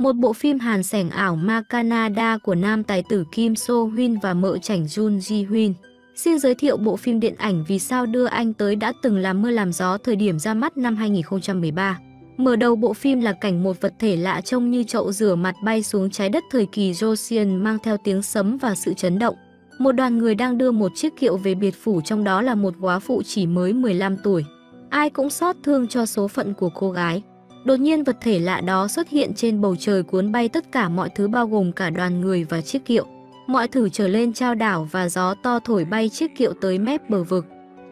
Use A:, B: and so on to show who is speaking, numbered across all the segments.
A: Một bộ phim Hàn sảnh ảo ma Canada của nam tài tử Kim So Hyun và mợ chảnh Jun Ji Hyun. Xin giới thiệu bộ phim điện ảnh Vì sao đưa anh tới đã từng làm mưa làm gió thời điểm ra mắt năm 2013. Mở đầu bộ phim là cảnh một vật thể lạ trông như chậu rửa mặt bay xuống trái đất thời kỳ Joseon mang theo tiếng sấm và sự chấn động. Một đoàn người đang đưa một chiếc kiệu về biệt phủ trong đó là một góa phụ chỉ mới 15 tuổi. Ai cũng xót thương cho số phận của cô gái. Đột nhiên vật thể lạ đó xuất hiện trên bầu trời cuốn bay tất cả mọi thứ bao gồm cả đoàn người và chiếc kiệu. Mọi thử trở lên trao đảo và gió to thổi bay chiếc kiệu tới mép bờ vực.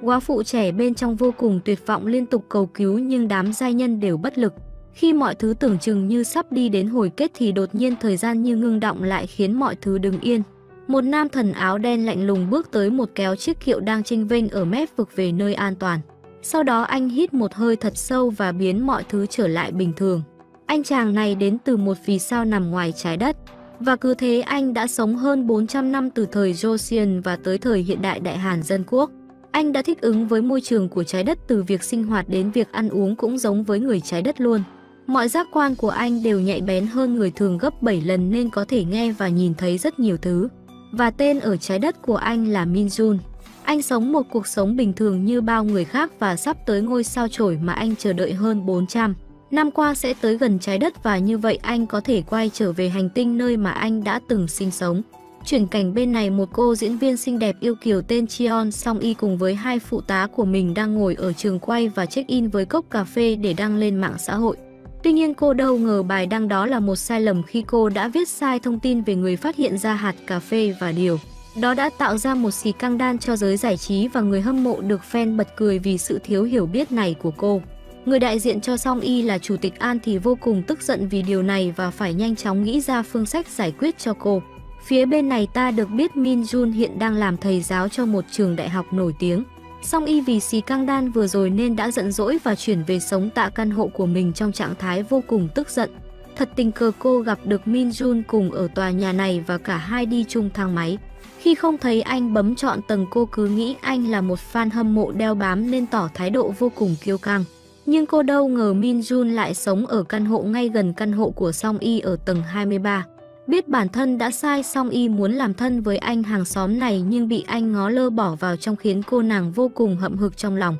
A: Quá phụ trẻ bên trong vô cùng tuyệt vọng liên tục cầu cứu nhưng đám giai nhân đều bất lực. Khi mọi thứ tưởng chừng như sắp đi đến hồi kết thì đột nhiên thời gian như ngưng động lại khiến mọi thứ đứng yên. Một nam thần áo đen lạnh lùng bước tới một kéo chiếc kiệu đang tranh vinh ở mép vực về nơi an toàn. Sau đó anh hít một hơi thật sâu và biến mọi thứ trở lại bình thường. Anh chàng này đến từ một vì sao nằm ngoài trái đất. Và cứ thế anh đã sống hơn 400 năm từ thời Joseon và tới thời hiện đại Đại Hàn Dân Quốc. Anh đã thích ứng với môi trường của trái đất từ việc sinh hoạt đến việc ăn uống cũng giống với người trái đất luôn. Mọi giác quan của anh đều nhạy bén hơn người thường gấp 7 lần nên có thể nghe và nhìn thấy rất nhiều thứ. Và tên ở trái đất của anh là Minjun. Anh sống một cuộc sống bình thường như bao người khác và sắp tới ngôi sao chổi mà anh chờ đợi hơn 400 năm qua sẽ tới gần trái đất và như vậy anh có thể quay trở về hành tinh nơi mà anh đã từng sinh sống. Chuyển cảnh bên này, một cô diễn viên xinh đẹp yêu kiều tên Chion Song Y cùng với hai phụ tá của mình đang ngồi ở trường quay và check-in với cốc cà phê để đăng lên mạng xã hội. Tuy nhiên cô đâu ngờ bài đăng đó là một sai lầm khi cô đã viết sai thông tin về người phát hiện ra hạt cà phê và điều. Đó đã tạo ra một xì căng đan cho giới giải trí và người hâm mộ được fan bật cười vì sự thiếu hiểu biết này của cô. Người đại diện cho Song Y là Chủ tịch An thì vô cùng tức giận vì điều này và phải nhanh chóng nghĩ ra phương sách giải quyết cho cô. Phía bên này ta được biết Min Jun hiện đang làm thầy giáo cho một trường đại học nổi tiếng. Song Y vì xì căng đan vừa rồi nên đã giận dỗi và chuyển về sống tại căn hộ của mình trong trạng thái vô cùng tức giận. Thật tình cờ cô gặp được Min Jun cùng ở tòa nhà này và cả hai đi chung thang máy. Khi không thấy anh bấm chọn tầng cô cứ nghĩ anh là một fan hâm mộ đeo bám nên tỏ thái độ vô cùng kiêu căng. Nhưng cô đâu ngờ Min Jun lại sống ở căn hộ ngay gần căn hộ của Song Y ở tầng 23. Biết bản thân đã sai, Song Y muốn làm thân với anh hàng xóm này nhưng bị anh ngó lơ bỏ vào trong khiến cô nàng vô cùng hậm hực trong lòng.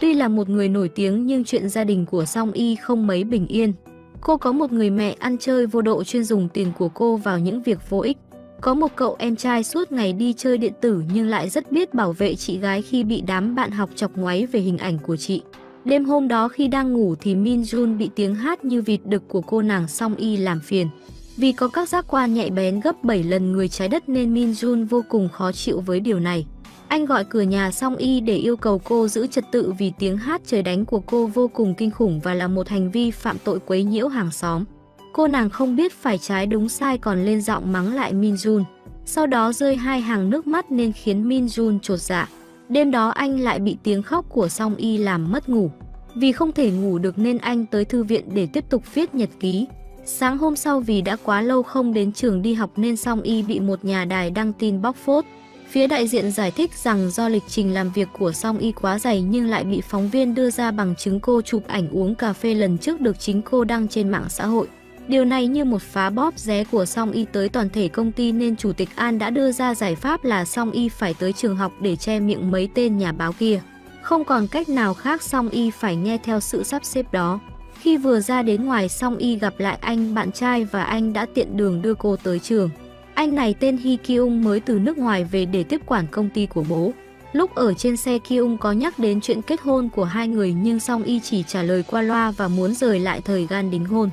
A: Tuy là một người nổi tiếng nhưng chuyện gia đình của Song Y không mấy bình yên. Cô có một người mẹ ăn chơi vô độ chuyên dùng tiền của cô vào những việc vô ích. Có một cậu em trai suốt ngày đi chơi điện tử nhưng lại rất biết bảo vệ chị gái khi bị đám bạn học chọc ngoáy về hình ảnh của chị. Đêm hôm đó khi đang ngủ thì Min Jun bị tiếng hát như vịt đực của cô nàng Song Y làm phiền. Vì có các giác quan nhạy bén gấp 7 lần người trái đất nên Min Jun vô cùng khó chịu với điều này. Anh gọi cửa nhà Song Y để yêu cầu cô giữ trật tự vì tiếng hát trời đánh của cô vô cùng kinh khủng và là một hành vi phạm tội quấy nhiễu hàng xóm. Cô nàng không biết phải trái đúng sai còn lên giọng mắng lại Min Jun. Sau đó rơi hai hàng nước mắt nên khiến Min Jun trột dạ. Đêm đó anh lại bị tiếng khóc của Song Y làm mất ngủ. Vì không thể ngủ được nên anh tới thư viện để tiếp tục viết nhật ký. Sáng hôm sau vì đã quá lâu không đến trường đi học nên Song Y bị một nhà đài đăng tin bóc phốt. Phía đại diện giải thích rằng do lịch trình làm việc của Song Y quá dày nhưng lại bị phóng viên đưa ra bằng chứng cô chụp ảnh uống cà phê lần trước được chính cô đăng trên mạng xã hội. Điều này như một phá bóp ré của Song Y tới toàn thể công ty nên Chủ tịch An đã đưa ra giải pháp là Song Y phải tới trường học để che miệng mấy tên nhà báo kia. Không còn cách nào khác Song Y phải nghe theo sự sắp xếp đó. Khi vừa ra đến ngoài, Song Y gặp lại anh, bạn trai và anh đã tiện đường đưa cô tới trường. Anh này tên Hi Kyung mới từ nước ngoài về để tiếp quản công ty của bố. Lúc ở trên xe Kyung có nhắc đến chuyện kết hôn của hai người nhưng Song Y chỉ trả lời qua loa và muốn rời lại thời gian đính hôn.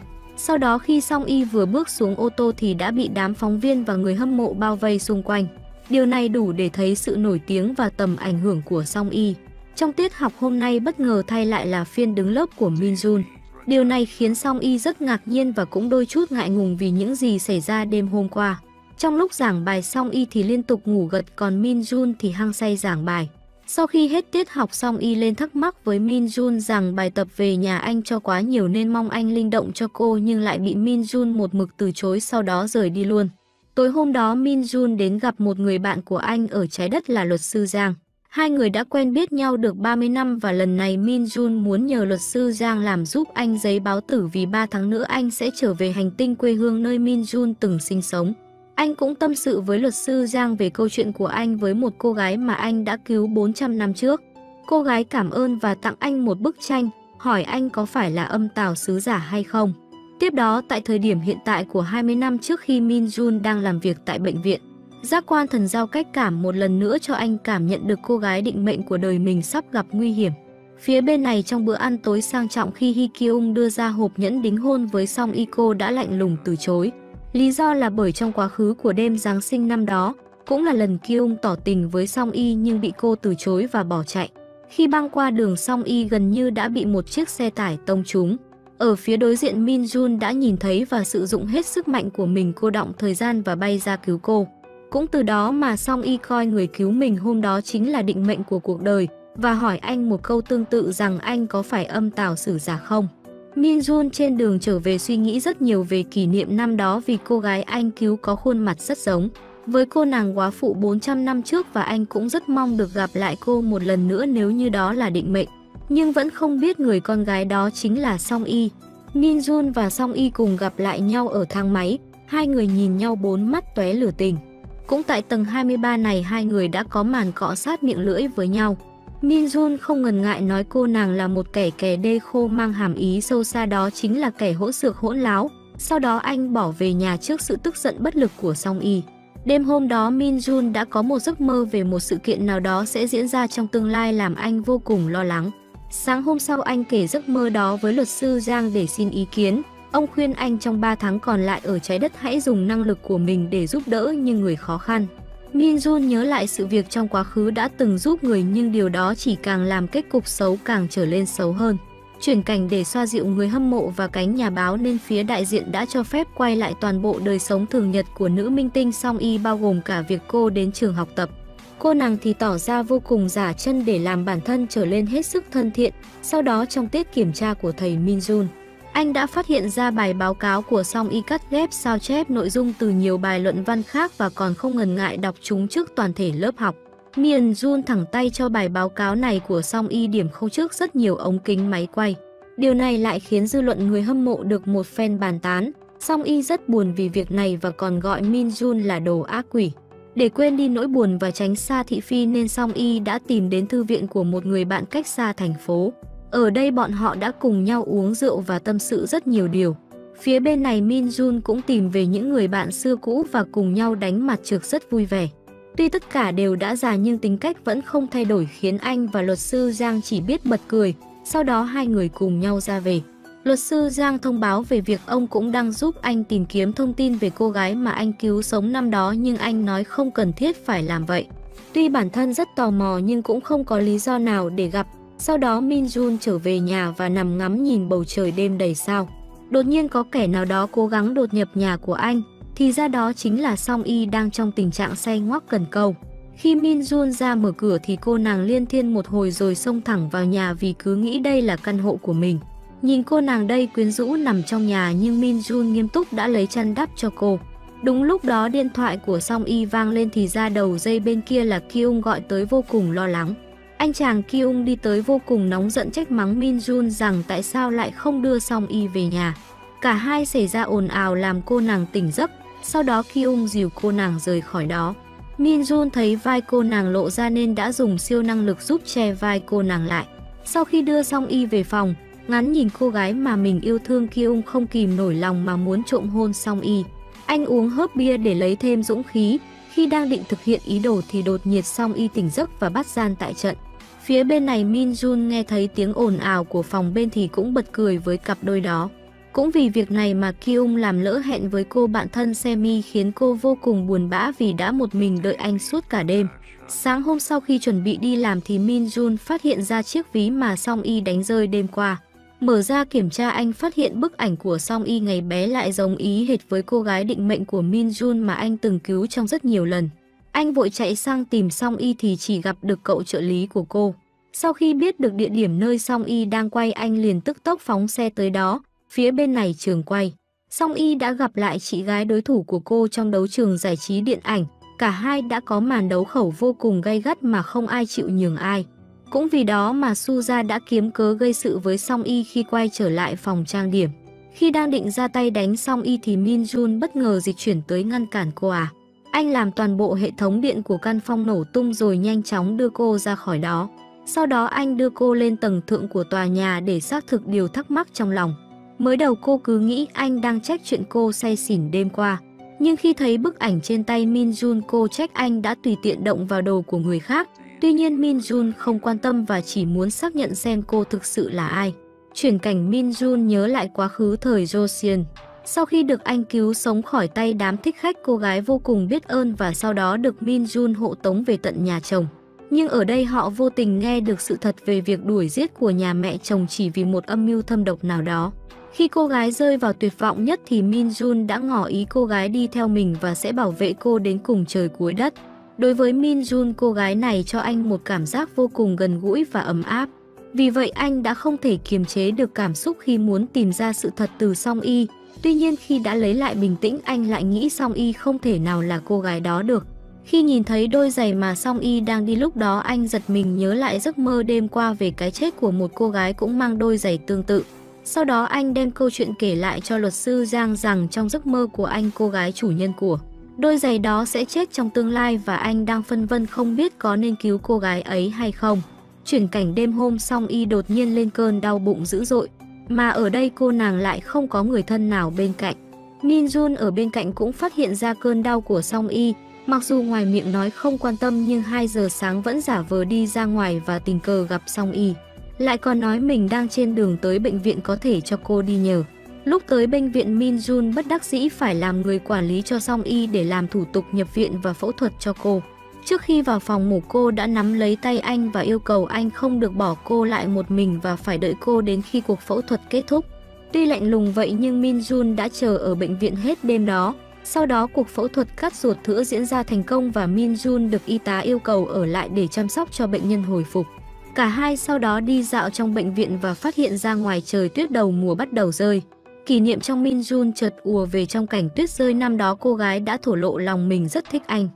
A: Sau đó khi Song Y vừa bước xuống ô tô thì đã bị đám phóng viên và người hâm mộ bao vây xung quanh. Điều này đủ để thấy sự nổi tiếng và tầm ảnh hưởng của Song Y. Trong tiết học hôm nay bất ngờ thay lại là phiên đứng lớp của Min Jun. Điều này khiến Song Y rất ngạc nhiên và cũng đôi chút ngại ngùng vì những gì xảy ra đêm hôm qua. Trong lúc giảng bài, Song Y thì liên tục ngủ gật, còn Min Jun thì hăng say giảng bài. Sau khi hết tiết học xong, y lên thắc mắc với Min Jun rằng bài tập về nhà anh cho quá nhiều nên mong anh linh động cho cô nhưng lại bị Min Jun một mực từ chối sau đó rời đi luôn. Tối hôm đó, Min Jun đến gặp một người bạn của anh ở trái đất là luật sư Giang. Hai người đã quen biết nhau được 30 năm và lần này Min Jun muốn nhờ luật sư Giang làm giúp anh giấy báo tử vì 3 tháng nữa anh sẽ trở về hành tinh quê hương nơi Min Jun từng sinh sống. Anh cũng tâm sự với luật sư Giang về câu chuyện của anh với một cô gái mà anh đã cứu 400 năm trước. Cô gái cảm ơn và tặng anh một bức tranh, hỏi anh có phải là âm tào sứ giả hay không. Tiếp đó, tại thời điểm hiện tại của 20 năm trước khi Min Jun đang làm việc tại bệnh viện, giác quan thần giao cách cảm một lần nữa cho anh cảm nhận được cô gái định mệnh của đời mình sắp gặp nguy hiểm. Phía bên này trong bữa ăn tối sang trọng khi Hi Kyung đưa ra hộp nhẫn đính hôn với Song Iko đã lạnh lùng từ chối. Lý do là bởi trong quá khứ của đêm Giáng sinh năm đó, cũng là lần Kyung tỏ tình với Song Y nhưng bị cô từ chối và bỏ chạy. Khi băng qua đường Song Y gần như đã bị một chiếc xe tải tông trúng. Ở phía đối diện Min Jun đã nhìn thấy và sử dụng hết sức mạnh của mình cô động thời gian và bay ra cứu cô. Cũng từ đó mà Song Y coi người cứu mình hôm đó chính là định mệnh của cuộc đời và hỏi anh một câu tương tự rằng anh có phải âm tào sử giả không. Min Jun trên đường trở về suy nghĩ rất nhiều về kỷ niệm năm đó vì cô gái anh cứu có khuôn mặt rất giống. Với cô nàng quá phụ 400 năm trước và anh cũng rất mong được gặp lại cô một lần nữa nếu như đó là định mệnh. Nhưng vẫn không biết người con gái đó chính là Song Y. Min Jun và Song Y cùng gặp lại nhau ở thang máy, hai người nhìn nhau bốn mắt tóe lửa tình. Cũng tại tầng 23 này hai người đã có màn cọ sát miệng lưỡi với nhau. Min Jun không ngần ngại nói cô nàng là một kẻ kẻ đê khô mang hàm ý sâu xa đó chính là kẻ hỗn xược hỗn láo. Sau đó anh bỏ về nhà trước sự tức giận bất lực của Song Y. Đêm hôm đó Min Jun đã có một giấc mơ về một sự kiện nào đó sẽ diễn ra trong tương lai làm anh vô cùng lo lắng. Sáng hôm sau anh kể giấc mơ đó với luật sư Giang để xin ý kiến. Ông khuyên anh trong 3 tháng còn lại ở trái đất hãy dùng năng lực của mình để giúp đỡ những người khó khăn. Min Jun nhớ lại sự việc trong quá khứ đã từng giúp người nhưng điều đó chỉ càng làm kết cục xấu càng trở lên xấu hơn. Chuyển cảnh để xoa dịu người hâm mộ và cánh nhà báo nên phía đại diện đã cho phép quay lại toàn bộ đời sống thường nhật của nữ minh tinh song y bao gồm cả việc cô đến trường học tập. Cô nàng thì tỏ ra vô cùng giả chân để làm bản thân trở lên hết sức thân thiện, sau đó trong tiết kiểm tra của thầy Min Jun. Anh đã phát hiện ra bài báo cáo của Song Y cắt ghép sao chép nội dung từ nhiều bài luận văn khác và còn không ngần ngại đọc chúng trước toàn thể lớp học. Miền Jun thẳng tay cho bài báo cáo này của Song Y điểm không trước rất nhiều ống kính máy quay. Điều này lại khiến dư luận người hâm mộ được một fan bàn tán. Song Y rất buồn vì việc này và còn gọi Min Jun là đồ ác quỷ. Để quên đi nỗi buồn và tránh xa thị phi nên Song Y đã tìm đến thư viện của một người bạn cách xa thành phố. Ở đây bọn họ đã cùng nhau uống rượu và tâm sự rất nhiều điều. Phía bên này Min Jun cũng tìm về những người bạn xưa cũ và cùng nhau đánh mặt trược rất vui vẻ. Tuy tất cả đều đã già nhưng tính cách vẫn không thay đổi khiến anh và luật sư Giang chỉ biết bật cười, sau đó hai người cùng nhau ra về. Luật sư Giang thông báo về việc ông cũng đang giúp anh tìm kiếm thông tin về cô gái mà anh cứu sống năm đó nhưng anh nói không cần thiết phải làm vậy. Tuy bản thân rất tò mò nhưng cũng không có lý do nào để gặp sau đó Min Jun trở về nhà và nằm ngắm nhìn bầu trời đêm đầy sao. Đột nhiên có kẻ nào đó cố gắng đột nhập nhà của anh, thì ra đó chính là Song Y đang trong tình trạng say ngoắc cần câu. Khi Min Jun ra mở cửa thì cô nàng liên thiên một hồi rồi xông thẳng vào nhà vì cứ nghĩ đây là căn hộ của mình. Nhìn cô nàng đây quyến rũ nằm trong nhà nhưng Min Jun nghiêm túc đã lấy chăn đắp cho cô. Đúng lúc đó điện thoại của Song Y vang lên thì ra đầu dây bên kia là Kyung gọi tới vô cùng lo lắng. Anh chàng Kyung đi tới vô cùng nóng giận trách mắng Min Jun rằng tại sao lại không đưa Song Y về nhà. Cả hai xảy ra ồn ào làm cô nàng tỉnh giấc, sau đó Kyung dìu cô nàng rời khỏi đó. Min Jun thấy vai cô nàng lộ ra nên đã dùng siêu năng lực giúp che vai cô nàng lại. Sau khi đưa Song Y về phòng, ngắn nhìn cô gái mà mình yêu thương Kyung không kìm nổi lòng mà muốn trộm hôn Song Y. Anh uống hớp bia để lấy thêm dũng khí, khi đang định thực hiện ý đồ thì đột nhiệt Song Y tỉnh giấc và bắt gian tại trận. Phía bên này Min Jun nghe thấy tiếng ồn ào của phòng bên thì cũng bật cười với cặp đôi đó. Cũng vì việc này mà Kyung làm lỡ hẹn với cô bạn thân Semi khiến cô vô cùng buồn bã vì đã một mình đợi anh suốt cả đêm. Sáng hôm sau khi chuẩn bị đi làm thì Min Jun phát hiện ra chiếc ví mà Song Y đánh rơi đêm qua. Mở ra kiểm tra anh phát hiện bức ảnh của Song Y ngày bé lại giống ý hệt với cô gái định mệnh của Min Jun mà anh từng cứu trong rất nhiều lần. Anh vội chạy sang tìm Song Y thì chỉ gặp được cậu trợ lý của cô. Sau khi biết được địa điểm nơi Song Y đang quay anh liền tức tốc phóng xe tới đó, phía bên này trường quay. Song Y đã gặp lại chị gái đối thủ của cô trong đấu trường giải trí điện ảnh. Cả hai đã có màn đấu khẩu vô cùng gay gắt mà không ai chịu nhường ai. Cũng vì đó mà Suza đã kiếm cớ gây sự với Song Y khi quay trở lại phòng trang điểm. Khi đang định ra tay đánh Song Y thì Min Jun bất ngờ dịch chuyển tới ngăn cản cô à. Anh làm toàn bộ hệ thống điện của căn phòng nổ tung rồi nhanh chóng đưa cô ra khỏi đó. Sau đó anh đưa cô lên tầng thượng của tòa nhà để xác thực điều thắc mắc trong lòng. Mới đầu cô cứ nghĩ anh đang trách chuyện cô say xỉn đêm qua. Nhưng khi thấy bức ảnh trên tay Min Jun, cô trách anh đã tùy tiện động vào đồ của người khác. Tuy nhiên Min Jun không quan tâm và chỉ muốn xác nhận xem cô thực sự là ai. Chuyển cảnh Min Jun nhớ lại quá khứ thời Joseon. Sau khi được anh cứu sống khỏi tay đám thích khách cô gái vô cùng biết ơn và sau đó được Min Jun hộ tống về tận nhà chồng. Nhưng ở đây họ vô tình nghe được sự thật về việc đuổi giết của nhà mẹ chồng chỉ vì một âm mưu thâm độc nào đó. Khi cô gái rơi vào tuyệt vọng nhất thì Min Jun đã ngỏ ý cô gái đi theo mình và sẽ bảo vệ cô đến cùng trời cuối đất. Đối với Min Jun, cô gái này cho anh một cảm giác vô cùng gần gũi và ấm áp. Vì vậy anh đã không thể kiềm chế được cảm xúc khi muốn tìm ra sự thật từ Song Y. Tuy nhiên khi đã lấy lại bình tĩnh anh lại nghĩ Song Y không thể nào là cô gái đó được. Khi nhìn thấy đôi giày mà Song Y đang đi lúc đó anh giật mình nhớ lại giấc mơ đêm qua về cái chết của một cô gái cũng mang đôi giày tương tự. Sau đó anh đem câu chuyện kể lại cho luật sư Giang rằng trong giấc mơ của anh cô gái chủ nhân của đôi giày đó sẽ chết trong tương lai và anh đang phân vân không biết có nên cứu cô gái ấy hay không. Chuyển cảnh đêm hôm Song y đột nhiên lên cơn đau bụng dữ dội, mà ở đây cô nàng lại không có người thân nào bên cạnh. Min Jun ở bên cạnh cũng phát hiện ra cơn đau của song y, mặc dù ngoài miệng nói không quan tâm nhưng 2 giờ sáng vẫn giả vờ đi ra ngoài và tình cờ gặp song y. Lại còn nói mình đang trên đường tới bệnh viện có thể cho cô đi nhờ. Lúc tới bệnh viện Min Jun bất đắc dĩ phải làm người quản lý cho Song Y để làm thủ tục nhập viện và phẫu thuật cho cô. Trước khi vào phòng ngủ, cô đã nắm lấy tay anh và yêu cầu anh không được bỏ cô lại một mình và phải đợi cô đến khi cuộc phẫu thuật kết thúc. Tuy lạnh lùng vậy nhưng Min Jun đã chờ ở bệnh viện hết đêm đó. Sau đó, cuộc phẫu thuật cắt ruột thữa diễn ra thành công và Min Jun được y tá yêu cầu ở lại để chăm sóc cho bệnh nhân hồi phục. Cả hai sau đó đi dạo trong bệnh viện và phát hiện ra ngoài trời tuyết đầu mùa bắt đầu rơi. Kỷ niệm trong Min Jun chợt ùa về trong cảnh tuyết rơi năm đó cô gái đã thổ lộ lòng mình rất thích anh.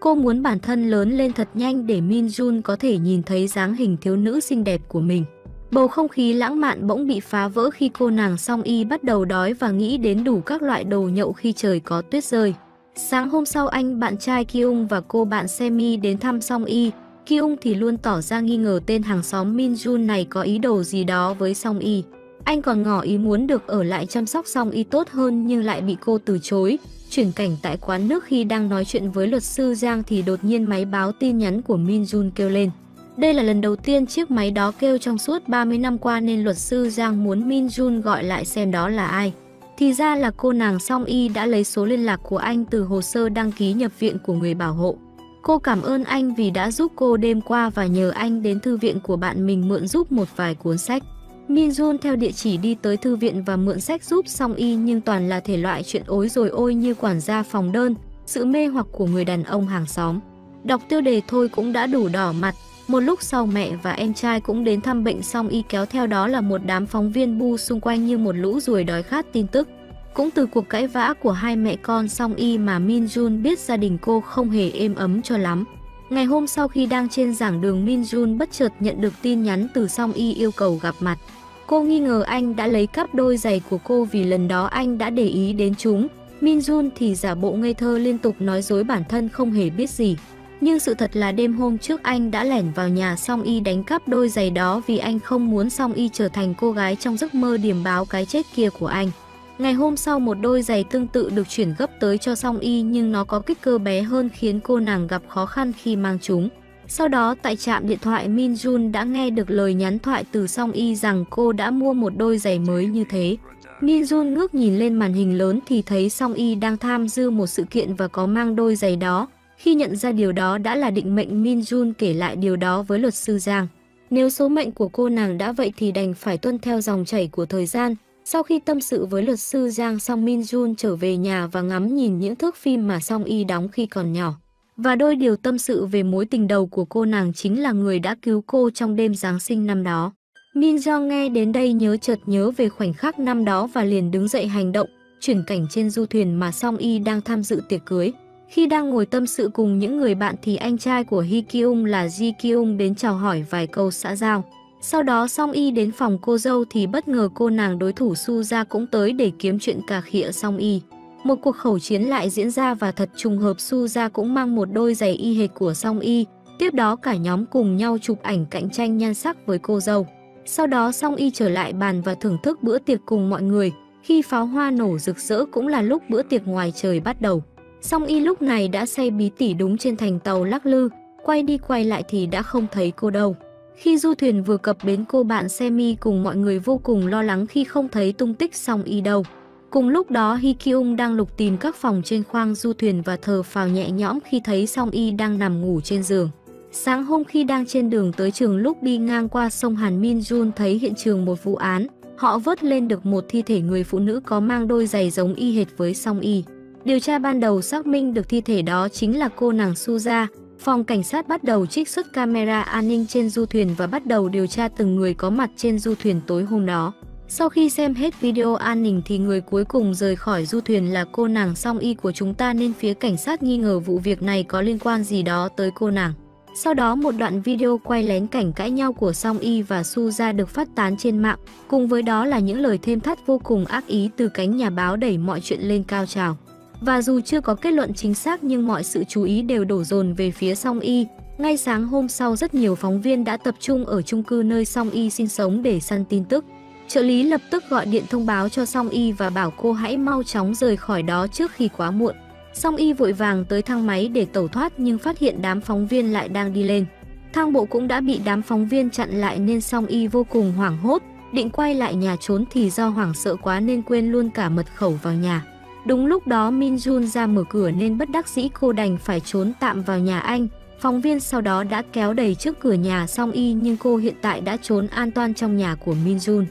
A: Cô muốn bản thân lớn lên thật nhanh để Min Jun có thể nhìn thấy dáng hình thiếu nữ xinh đẹp của mình. Bầu không khí lãng mạn bỗng bị phá vỡ khi cô nàng song y bắt đầu đói và nghĩ đến đủ các loại đồ nhậu khi trời có tuyết rơi. Sáng hôm sau anh bạn trai Kyung và cô bạn Semi đến thăm song y, Kyung thì luôn tỏ ra nghi ngờ tên hàng xóm Min Jun này có ý đồ gì đó với Song Y. Anh còn ngỏ ý muốn được ở lại chăm sóc Song Y tốt hơn nhưng lại bị cô từ chối. Chuyển cảnh tại quán nước khi đang nói chuyện với luật sư Giang thì đột nhiên máy báo tin nhắn của Min Jun kêu lên. Đây là lần đầu tiên chiếc máy đó kêu trong suốt 30 năm qua nên luật sư Giang muốn Min Jun gọi lại xem đó là ai. Thì ra là cô nàng Song Y đã lấy số liên lạc của anh từ hồ sơ đăng ký nhập viện của người bảo hộ. Cô cảm ơn anh vì đã giúp cô đêm qua và nhờ anh đến thư viện của bạn mình mượn giúp một vài cuốn sách. Min Jun theo địa chỉ đi tới thư viện và mượn sách giúp song y nhưng toàn là thể loại chuyện ối rồi ôi như quản gia phòng đơn, sự mê hoặc của người đàn ông hàng xóm. Đọc tiêu đề thôi cũng đã đủ đỏ mặt, một lúc sau mẹ và em trai cũng đến thăm bệnh song y kéo theo đó là một đám phóng viên bu xung quanh như một lũ ruồi đói khát tin tức. Cũng từ cuộc cãi vã của hai mẹ con Song Y mà Min Jun biết gia đình cô không hề êm ấm cho lắm. Ngày hôm sau khi đang trên giảng đường Min Jun bất chợt nhận được tin nhắn từ Song Y yêu cầu gặp mặt. Cô nghi ngờ anh đã lấy cắp đôi giày của cô vì lần đó anh đã để ý đến chúng. Min Jun thì giả bộ ngây thơ liên tục nói dối bản thân không hề biết gì. Nhưng sự thật là đêm hôm trước anh đã lẻn vào nhà Song Y đánh cắp đôi giày đó vì anh không muốn Song Y trở thành cô gái trong giấc mơ điểm báo cái chết kia của anh. Ngày hôm sau một đôi giày tương tự được chuyển gấp tới cho song y nhưng nó có kích cỡ bé hơn khiến cô nàng gặp khó khăn khi mang chúng. Sau đó tại trạm điện thoại Min Jun đã nghe được lời nhắn thoại từ song y rằng cô đã mua một đôi giày mới như thế. Min Jun ngước nhìn lên màn hình lớn thì thấy song y đang tham dự một sự kiện và có mang đôi giày đó. Khi nhận ra điều đó đã là định mệnh Min Jun kể lại điều đó với luật sư Giang. Nếu số mệnh của cô nàng đã vậy thì đành phải tuân theo dòng chảy của thời gian, sau khi tâm sự với luật sư Giang Song Min Jun trở về nhà và ngắm nhìn những thước phim mà Song Y đóng khi còn nhỏ. Và đôi điều tâm sự về mối tình đầu của cô nàng chính là người đã cứu cô trong đêm Giáng sinh năm đó. Min Jong nghe đến đây nhớ chợt nhớ về khoảnh khắc năm đó và liền đứng dậy hành động, chuyển cảnh trên du thuyền mà Song Y đang tham dự tiệc cưới. Khi đang ngồi tâm sự cùng những người bạn thì anh trai của Hi Kyung là Ji Kyung đến chào hỏi vài câu xã giao. Sau đó Song Y đến phòng cô dâu thì bất ngờ cô nàng đối thủ Su Ra cũng tới để kiếm chuyện cà khịa Song Y. Một cuộc khẩu chiến lại diễn ra và thật trùng hợp Su Ra cũng mang một đôi giày y hệt của Song Y. Tiếp đó cả nhóm cùng nhau chụp ảnh cạnh tranh nhan sắc với cô dâu. Sau đó Song Y trở lại bàn và thưởng thức bữa tiệc cùng mọi người. Khi pháo hoa nổ rực rỡ cũng là lúc bữa tiệc ngoài trời bắt đầu. Song Y lúc này đã say bí tỉ đúng trên thành tàu lắc lư, quay đi quay lại thì đã không thấy cô đâu. Khi du thuyền vừa cập bến cô bạn Semi cùng mọi người vô cùng lo lắng khi không thấy tung tích Song Y đâu. Cùng lúc đó Hikyung đang lục tìm các phòng trên khoang du thuyền và thờ phào nhẹ nhõm khi thấy Song Y đang nằm ngủ trên giường. Sáng hôm khi đang trên đường tới trường lúc đi ngang qua sông Hàn Min Jun thấy hiện trường một vụ án, họ vớt lên được một thi thể người phụ nữ có mang đôi giày giống y hệt với Song Y. Điều tra ban đầu xác minh được thi thể đó chính là cô nàng Suza. Phòng cảnh sát bắt đầu trích xuất camera an ninh trên du thuyền và bắt đầu điều tra từng người có mặt trên du thuyền tối hôm đó. Sau khi xem hết video an ninh thì người cuối cùng rời khỏi du thuyền là cô nàng song y của chúng ta nên phía cảnh sát nghi ngờ vụ việc này có liên quan gì đó tới cô nàng. Sau đó một đoạn video quay lén cảnh cãi nhau của Song Y và Su ra được phát tán trên mạng, cùng với đó là những lời thêm thắt vô cùng ác ý từ cánh nhà báo đẩy mọi chuyện lên cao trào. Và dù chưa có kết luận chính xác nhưng mọi sự chú ý đều đổ dồn về phía Song Y. Ngay sáng hôm sau rất nhiều phóng viên đã tập trung ở chung cư nơi Song Y sinh sống để săn tin tức. Trợ lý lập tức gọi điện thông báo cho Song Y và bảo cô hãy mau chóng rời khỏi đó trước khi quá muộn. Song Y vội vàng tới thang máy để tẩu thoát nhưng phát hiện đám phóng viên lại đang đi lên. Thang bộ cũng đã bị đám phóng viên chặn lại nên Song Y vô cùng hoảng hốt, định quay lại nhà trốn thì do hoảng sợ quá nên quên luôn cả mật khẩu vào nhà. Đúng lúc đó Min Jun ra mở cửa nên bất đắc dĩ cô đành phải trốn tạm vào nhà anh. Phóng viên sau đó đã kéo đầy trước cửa nhà Song Y nhưng cô hiện tại đã trốn an toàn trong nhà của Min Jun.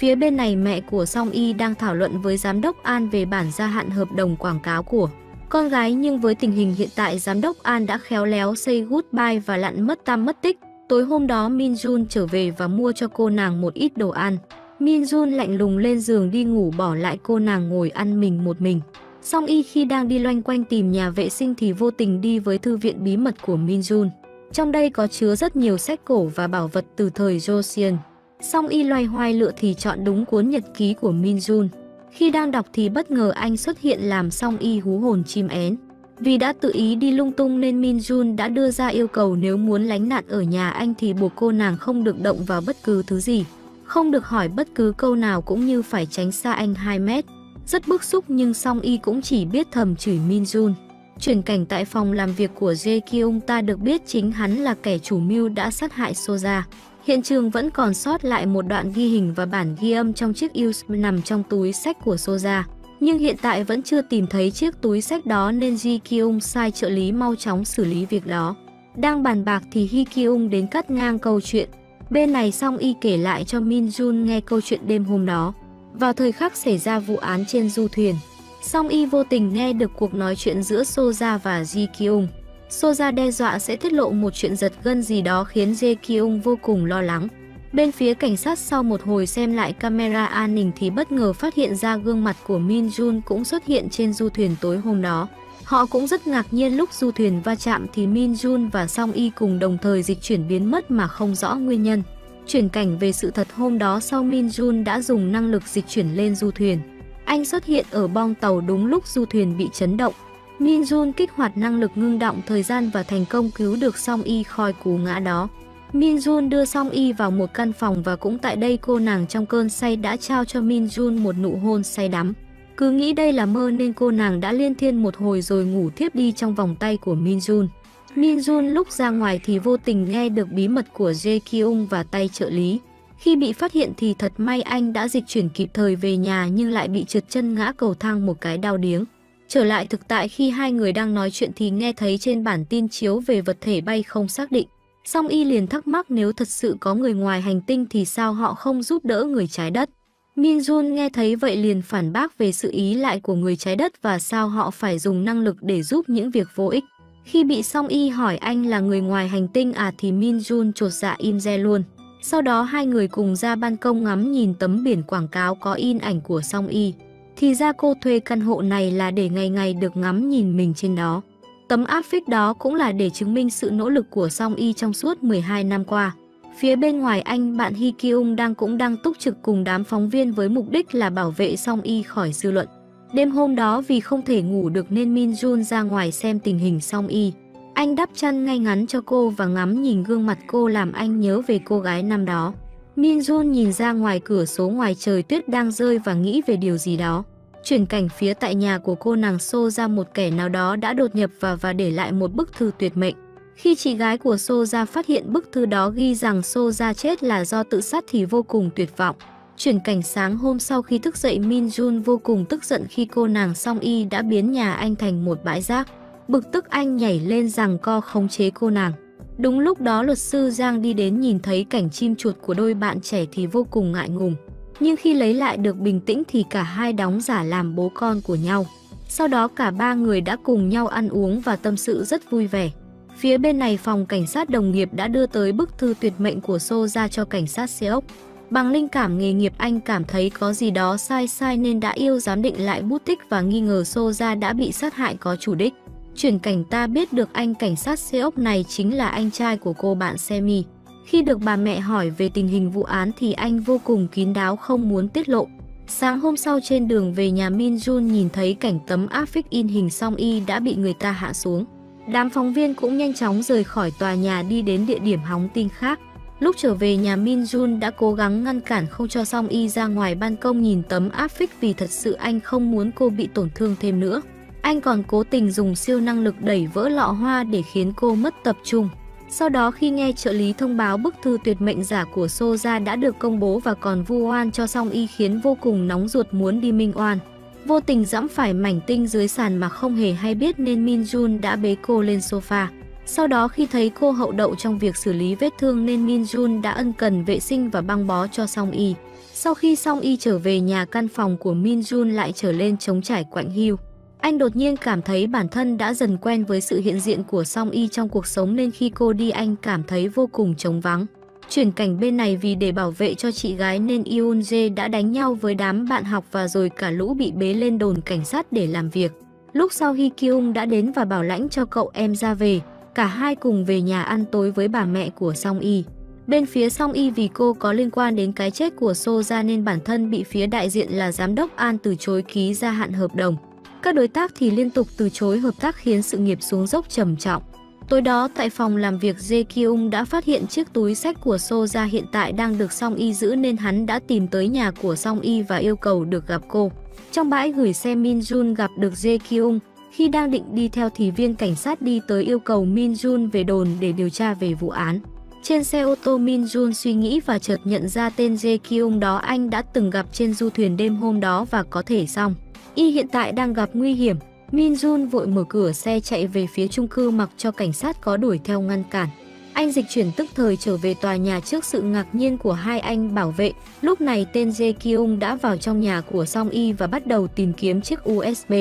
A: Phía bên này, mẹ của Song Y đang thảo luận với giám đốc An về bản gia hạn hợp đồng quảng cáo của con gái, nhưng với tình hình hiện tại, giám đốc An đã khéo léo say goodbye và lặn mất tam mất tích. Tối hôm đó, Min Jun trở về và mua cho cô nàng một ít đồ ăn. Min Jun lạnh lùng lên giường đi ngủ, bỏ lại cô nàng ngồi ăn mình một mình. Song Y khi đang đi loanh quanh tìm nhà vệ sinh thì vô tình đi với thư viện bí mật của Min Jun. Trong đây có chứa rất nhiều sách cổ và bảo vật từ thời Joseon. Song Y loay hoay lựa thì chọn đúng cuốn nhật ký của Min Jun. Khi đang đọc thì bất ngờ anh xuất hiện làm Song Y hú hồn chim én. Vì đã tự ý đi lung tung nên Min Jun đã đưa ra yêu cầu nếu muốn lánh nạn ở nhà anh thì buộc cô nàng không được động vào bất cứ thứ gì. Không được hỏi bất cứ câu nào cũng như phải tránh xa anh 2 mét. Rất bức xúc nhưng Song Y cũng chỉ biết thầm chửi Min Jun. Chuyển cảnh tại phòng làm việc của Jae Kyung ta được biết chính hắn là kẻ chủ mưu đã sát hại Soja. Hiện trường vẫn còn sót lại một đoạn ghi hình và bản ghi âm trong chiếc USB nằm trong túi sách của Soja. Nhưng hiện tại vẫn chưa tìm thấy chiếc túi sách đó nên Ji Kyung sai trợ lý mau chóng xử lý việc đó. Đang bàn bạc thì Hi Kyung đến cắt ngang câu chuyện. Bên này Song Y kể lại cho Min Jun nghe câu chuyện đêm hôm đó. Vào thời khắc xảy ra vụ án trên du thuyền, Song Y vô tình nghe được cuộc nói chuyện giữa Soja và Ji Kyung. Soja đe dọa sẽ tiết lộ một chuyện giật gân gì đó khiến Jae Kyung vô cùng lo lắng. Bên phía cảnh sát sau một hồi xem lại camera an ninh thì bất ngờ phát hiện ra gương mặt của Min Jun cũng xuất hiện trên du thuyền tối hôm đó. Họ cũng rất ngạc nhiên lúc du thuyền va chạm thì Min Jun và Song Y cùng đồng thời dịch chuyển biến mất mà không rõ nguyên nhân. Chuyển cảnh về sự thật hôm đó sau Min Jun đã dùng năng lực dịch chuyển lên du thuyền. Anh xuất hiện ở bong tàu đúng lúc du thuyền bị chấn động. Min Jun kích hoạt năng lực ngưng động thời gian và thành công cứu được Song Y khỏi cú ngã đó. Min Jun đưa Song Y vào một căn phòng và cũng tại đây cô nàng trong cơn say đã trao cho Min Jun một nụ hôn say đắm. Cứ nghĩ đây là mơ nên cô nàng đã liên thiên một hồi rồi ngủ thiếp đi trong vòng tay của Min Jun. Min Jun lúc ra ngoài thì vô tình nghe được bí mật của Jae Kyung và tay trợ lý. Khi bị phát hiện thì thật may anh đã dịch chuyển kịp thời về nhà nhưng lại bị trượt chân ngã cầu thang một cái đau điếng. Trở lại thực tại khi hai người đang nói chuyện thì nghe thấy trên bản tin chiếu về vật thể bay không xác định. Song Y liền thắc mắc nếu thật sự có người ngoài hành tinh thì sao họ không giúp đỡ người trái đất. Min Jun nghe thấy vậy liền phản bác về sự ý lại của người trái đất và sao họ phải dùng năng lực để giúp những việc vô ích. Khi bị Song Y hỏi anh là người ngoài hành tinh à thì Min Jun trột dạ im re luôn. Sau đó hai người cùng ra ban công ngắm nhìn tấm biển quảng cáo có in ảnh của Song Y. Thì ra cô thuê căn hộ này là để ngày ngày được ngắm nhìn mình trên đó. Tấm áp phích đó cũng là để chứng minh sự nỗ lực của Song Y trong suốt 12 năm qua. Phía bên ngoài anh, bạn Hi Kyung đang cũng đang túc trực cùng đám phóng viên với mục đích là bảo vệ Song Y khỏi dư luận. Đêm hôm đó vì không thể ngủ được nên Min Jun ra ngoài xem tình hình Song Y. Anh đắp chăn ngay ngắn cho cô và ngắm nhìn gương mặt cô làm anh nhớ về cô gái năm đó. Min Jun nhìn ra ngoài cửa số ngoài trời tuyết đang rơi và nghĩ về điều gì đó. Chuyển cảnh phía tại nhà của cô nàng Sô ra một kẻ nào đó đã đột nhập vào và để lại một bức thư tuyệt mệnh. Khi chị gái của Sô ra phát hiện bức thư đó ghi rằng Sô ra chết là do tự sát thì vô cùng tuyệt vọng. Chuyển cảnh sáng hôm sau khi thức dậy Min Jun vô cùng tức giận khi cô nàng Song Y đã biến nhà anh thành một bãi rác. Bực tức anh nhảy lên rằng co khống chế cô nàng. Đúng lúc đó luật sư Giang đi đến nhìn thấy cảnh chim chuột của đôi bạn trẻ thì vô cùng ngại ngùng. Nhưng khi lấy lại được bình tĩnh thì cả hai đóng giả làm bố con của nhau. Sau đó cả ba người đã cùng nhau ăn uống và tâm sự rất vui vẻ. Phía bên này phòng cảnh sát đồng nghiệp đã đưa tới bức thư tuyệt mệnh của Sô ra cho cảnh sát Seok. Bằng linh cảm nghề nghiệp anh cảm thấy có gì đó sai sai nên đã yêu giám định lại bút tích và nghi ngờ Sô ra đã bị sát hại có chủ đích. Chuyển cảnh ta biết được anh cảnh sát xe ốc này chính là anh trai của cô bạn Semi. Khi được bà mẹ hỏi về tình hình vụ án thì anh vô cùng kín đáo không muốn tiết lộ. Sáng hôm sau trên đường về nhà Min Jun nhìn thấy cảnh tấm áp phích in hình song y đã bị người ta hạ xuống. Đám phóng viên cũng nhanh chóng rời khỏi tòa nhà đi đến địa điểm hóng tin khác. Lúc trở về nhà Min Jun đã cố gắng ngăn cản không cho Song Y ra ngoài ban công nhìn tấm áp phích vì thật sự anh không muốn cô bị tổn thương thêm nữa. Anh còn cố tình dùng siêu năng lực đẩy vỡ lọ hoa để khiến cô mất tập trung. Sau đó khi nghe trợ lý thông báo bức thư tuyệt mệnh giả của Sô ra đã được công bố và còn vu oan cho Song Y khiến vô cùng nóng ruột muốn đi minh oan. Vô tình dẫm phải mảnh tinh dưới sàn mà không hề hay biết nên Min Jun đã bế cô lên sofa. Sau đó khi thấy cô hậu đậu trong việc xử lý vết thương nên Min Jun đã ân cần vệ sinh và băng bó cho Song Y. Sau khi Song Y trở về nhà căn phòng của Min Jun lại trở lên chống trải quạnh hiu. Anh đột nhiên cảm thấy bản thân đã dần quen với sự hiện diện của Song Y trong cuộc sống nên khi cô đi anh cảm thấy vô cùng trống vắng. Chuyển cảnh bên này vì để bảo vệ cho chị gái nên Yoon Jae đã đánh nhau với đám bạn học và rồi cả lũ bị bế lên đồn cảnh sát để làm việc. Lúc sau Hi Kyung đã đến và bảo lãnh cho cậu em ra về, cả hai cùng về nhà ăn tối với bà mẹ của Song Y. Bên phía Song Y vì cô có liên quan đến cái chết của So ra nên bản thân bị phía đại diện là giám đốc An từ chối ký gia hạn hợp đồng. Các đối tác thì liên tục từ chối hợp tác khiến sự nghiệp xuống dốc trầm trọng. Tối đó tại phòng làm việc Jae Kyung đã phát hiện chiếc túi sách của So ra hiện tại đang được Song Y giữ nên hắn đã tìm tới nhà của Song Y và yêu cầu được gặp cô. Trong bãi gửi xe Min Jun gặp được Jae Kyung, khi đang định đi theo thì viên cảnh sát đi tới yêu cầu Min Jun về đồn để điều tra về vụ án. Trên xe ô tô Min Jun suy nghĩ và chợt nhận ra tên Jae Kyung đó anh đã từng gặp trên du thuyền đêm hôm đó và có thể xong. Y hiện tại đang gặp nguy hiểm, Min Jun vội mở cửa xe chạy về phía chung cư mặc cho cảnh sát có đuổi theo ngăn cản. Anh dịch chuyển tức thời trở về tòa nhà trước sự ngạc nhiên của hai anh bảo vệ. Lúc này tên Jae Kyung đã vào trong nhà của Song Y và bắt đầu tìm kiếm chiếc USB.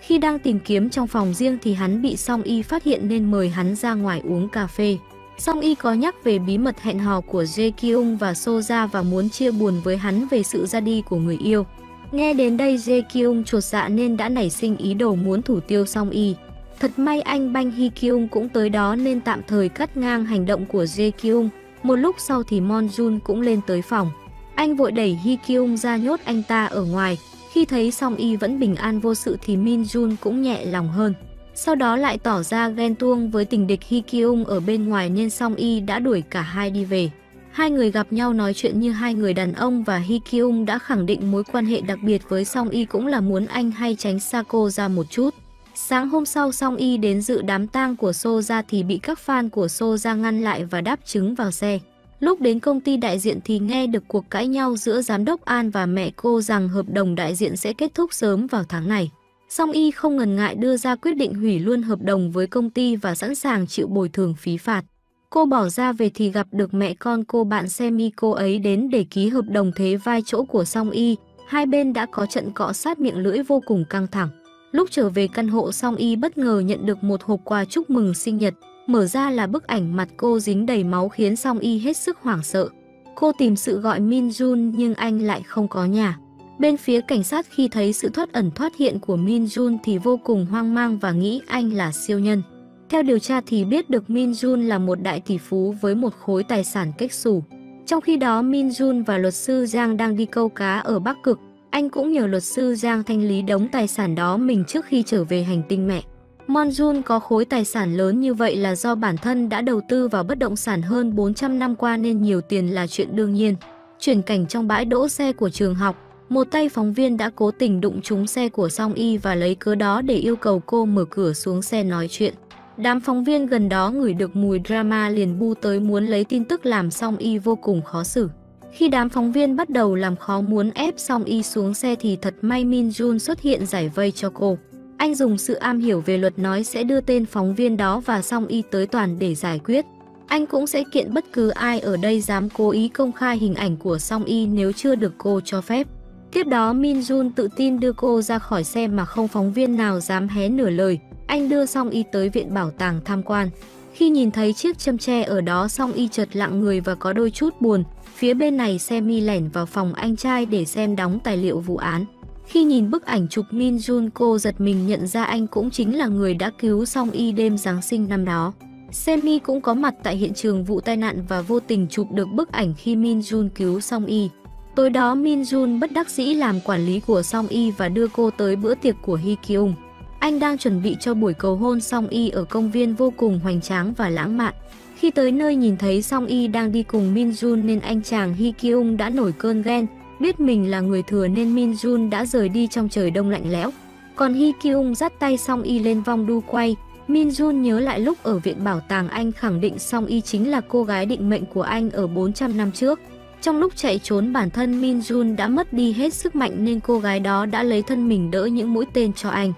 A: Khi đang tìm kiếm trong phòng riêng thì hắn bị Song Y phát hiện nên mời hắn ra ngoài uống cà phê. Song Y có nhắc về bí mật hẹn hò của Jae Kyung và So Ra và muốn chia buồn với hắn về sự ra đi của người yêu. Nghe đến đây Jae Kyung chuột dạ nên đã nảy sinh ý đồ muốn thủ tiêu Song Y. Thật may anh Bang Hee Kyung cũng tới đó nên tạm thời cắt ngang hành động của Jae Kyung. Một lúc sau thì Mon Jun cũng lên tới phòng. Anh vội đẩy Hee Kyung ra nhốt anh ta ở ngoài. Khi thấy Song Y vẫn bình an vô sự thì Min Jun cũng nhẹ lòng hơn. Sau đó lại tỏ ra ghen tuông với tình địch Hee Kyung ở bên ngoài nên Song Y đã đuổi cả hai đi về. Hai người gặp nhau nói chuyện như hai người đàn ông và Hikyung Kyung đã khẳng định mối quan hệ đặc biệt với Song Y cũng là muốn anh hay tránh xa cô ra một chút. Sáng hôm sau, Song Y đến dự đám tang của So ra thì bị các fan của So ra ngăn lại và đáp trứng vào xe. Lúc đến công ty đại diện thì nghe được cuộc cãi nhau giữa giám đốc An và mẹ cô rằng hợp đồng đại diện sẽ kết thúc sớm vào tháng này. Song Y không ngần ngại đưa ra quyết định hủy luôn hợp đồng với công ty và sẵn sàng chịu bồi thường phí phạt. Cô bỏ ra về thì gặp được mẹ con cô bạn xem y cô ấy đến để ký hợp đồng thế vai chỗ của Song Y. Hai bên đã có trận cọ sát miệng lưỡi vô cùng căng thẳng. Lúc trở về căn hộ, Song Y bất ngờ nhận được một hộp quà chúc mừng sinh nhật. Mở ra là bức ảnh mặt cô dính đầy máu khiến Song Y hết sức hoảng sợ. Cô tìm sự gọi Min Jun nhưng anh lại không có nhà. Bên phía cảnh sát khi thấy sự thoát ẩn thoát hiện của Min Jun thì vô cùng hoang mang và nghĩ anh là siêu nhân. Theo điều tra thì biết được Min Jun là một đại tỷ phú với một khối tài sản cách xù. Trong khi đó Min Jun và luật sư Giang đang đi câu cá ở Bắc Cực, anh cũng nhờ luật sư Giang thanh lý đống tài sản đó mình trước khi trở về hành tinh mẹ. Monjun có khối tài sản lớn như vậy là do bản thân đã đầu tư vào bất động sản hơn 400 năm qua nên nhiều tiền là chuyện đương nhiên. Chuyển cảnh trong bãi đỗ xe của trường học, một tay phóng viên đã cố tình đụng trúng xe của Song Y và lấy cớ đó để yêu cầu cô mở cửa xuống xe nói chuyện. Đám phóng viên gần đó ngửi được mùi drama liền bu tới muốn lấy tin tức làm Song Y vô cùng khó xử. Khi đám phóng viên bắt đầu làm khó muốn ép Song Y xuống xe thì thật may Min Jun xuất hiện giải vây cho cô. Anh dùng sự am hiểu về luật nói sẽ đưa tên phóng viên đó và Song Y tới toàn để giải quyết. Anh cũng sẽ kiện bất cứ ai ở đây dám cố ý công khai hình ảnh của Song Y nếu chưa được cô cho phép. Tiếp đó Min Jun tự tin đưa cô ra khỏi xe mà không phóng viên nào dám hé nửa lời. Anh đưa Song Y tới viện bảo tàng tham quan. Khi nhìn thấy chiếc châm tre ở đó, Song Y chợt lặng người và có đôi chút buồn. Phía bên này Semi lẻn vào phòng anh trai để xem đóng tài liệu vụ án. Khi nhìn bức ảnh chụp Min Jun, cô giật mình nhận ra anh cũng chính là người đã cứu Song Y đêm Giáng sinh năm đó. Semi cũng có mặt tại hiện trường vụ tai nạn và vô tình chụp được bức ảnh khi Min Jun cứu Song Y. Tối đó, Min Jun bất đắc dĩ làm quản lý của Song Y và đưa cô tới bữa tiệc của Hee Kyung. Anh đang chuẩn bị cho buổi cầu hôn Song Y ở công viên vô cùng hoành tráng và lãng mạn. Khi tới nơi nhìn thấy Song Y đang đi cùng Min Jun nên anh chàng Hee Kyung đã nổi cơn ghen, biết mình là người thừa nên Min Jun đã rời đi trong trời đông lạnh lẽo. Còn Hee Kyung dắt tay Song Y lên vòng đu quay, Min Jun nhớ lại lúc ở viện bảo tàng anh khẳng định Song Y chính là cô gái định mệnh của anh ở 400 năm trước. Trong lúc chạy trốn bản thân Min Jun đã mất đi hết sức mạnh nên cô gái đó đã lấy thân mình đỡ những mũi tên cho anh.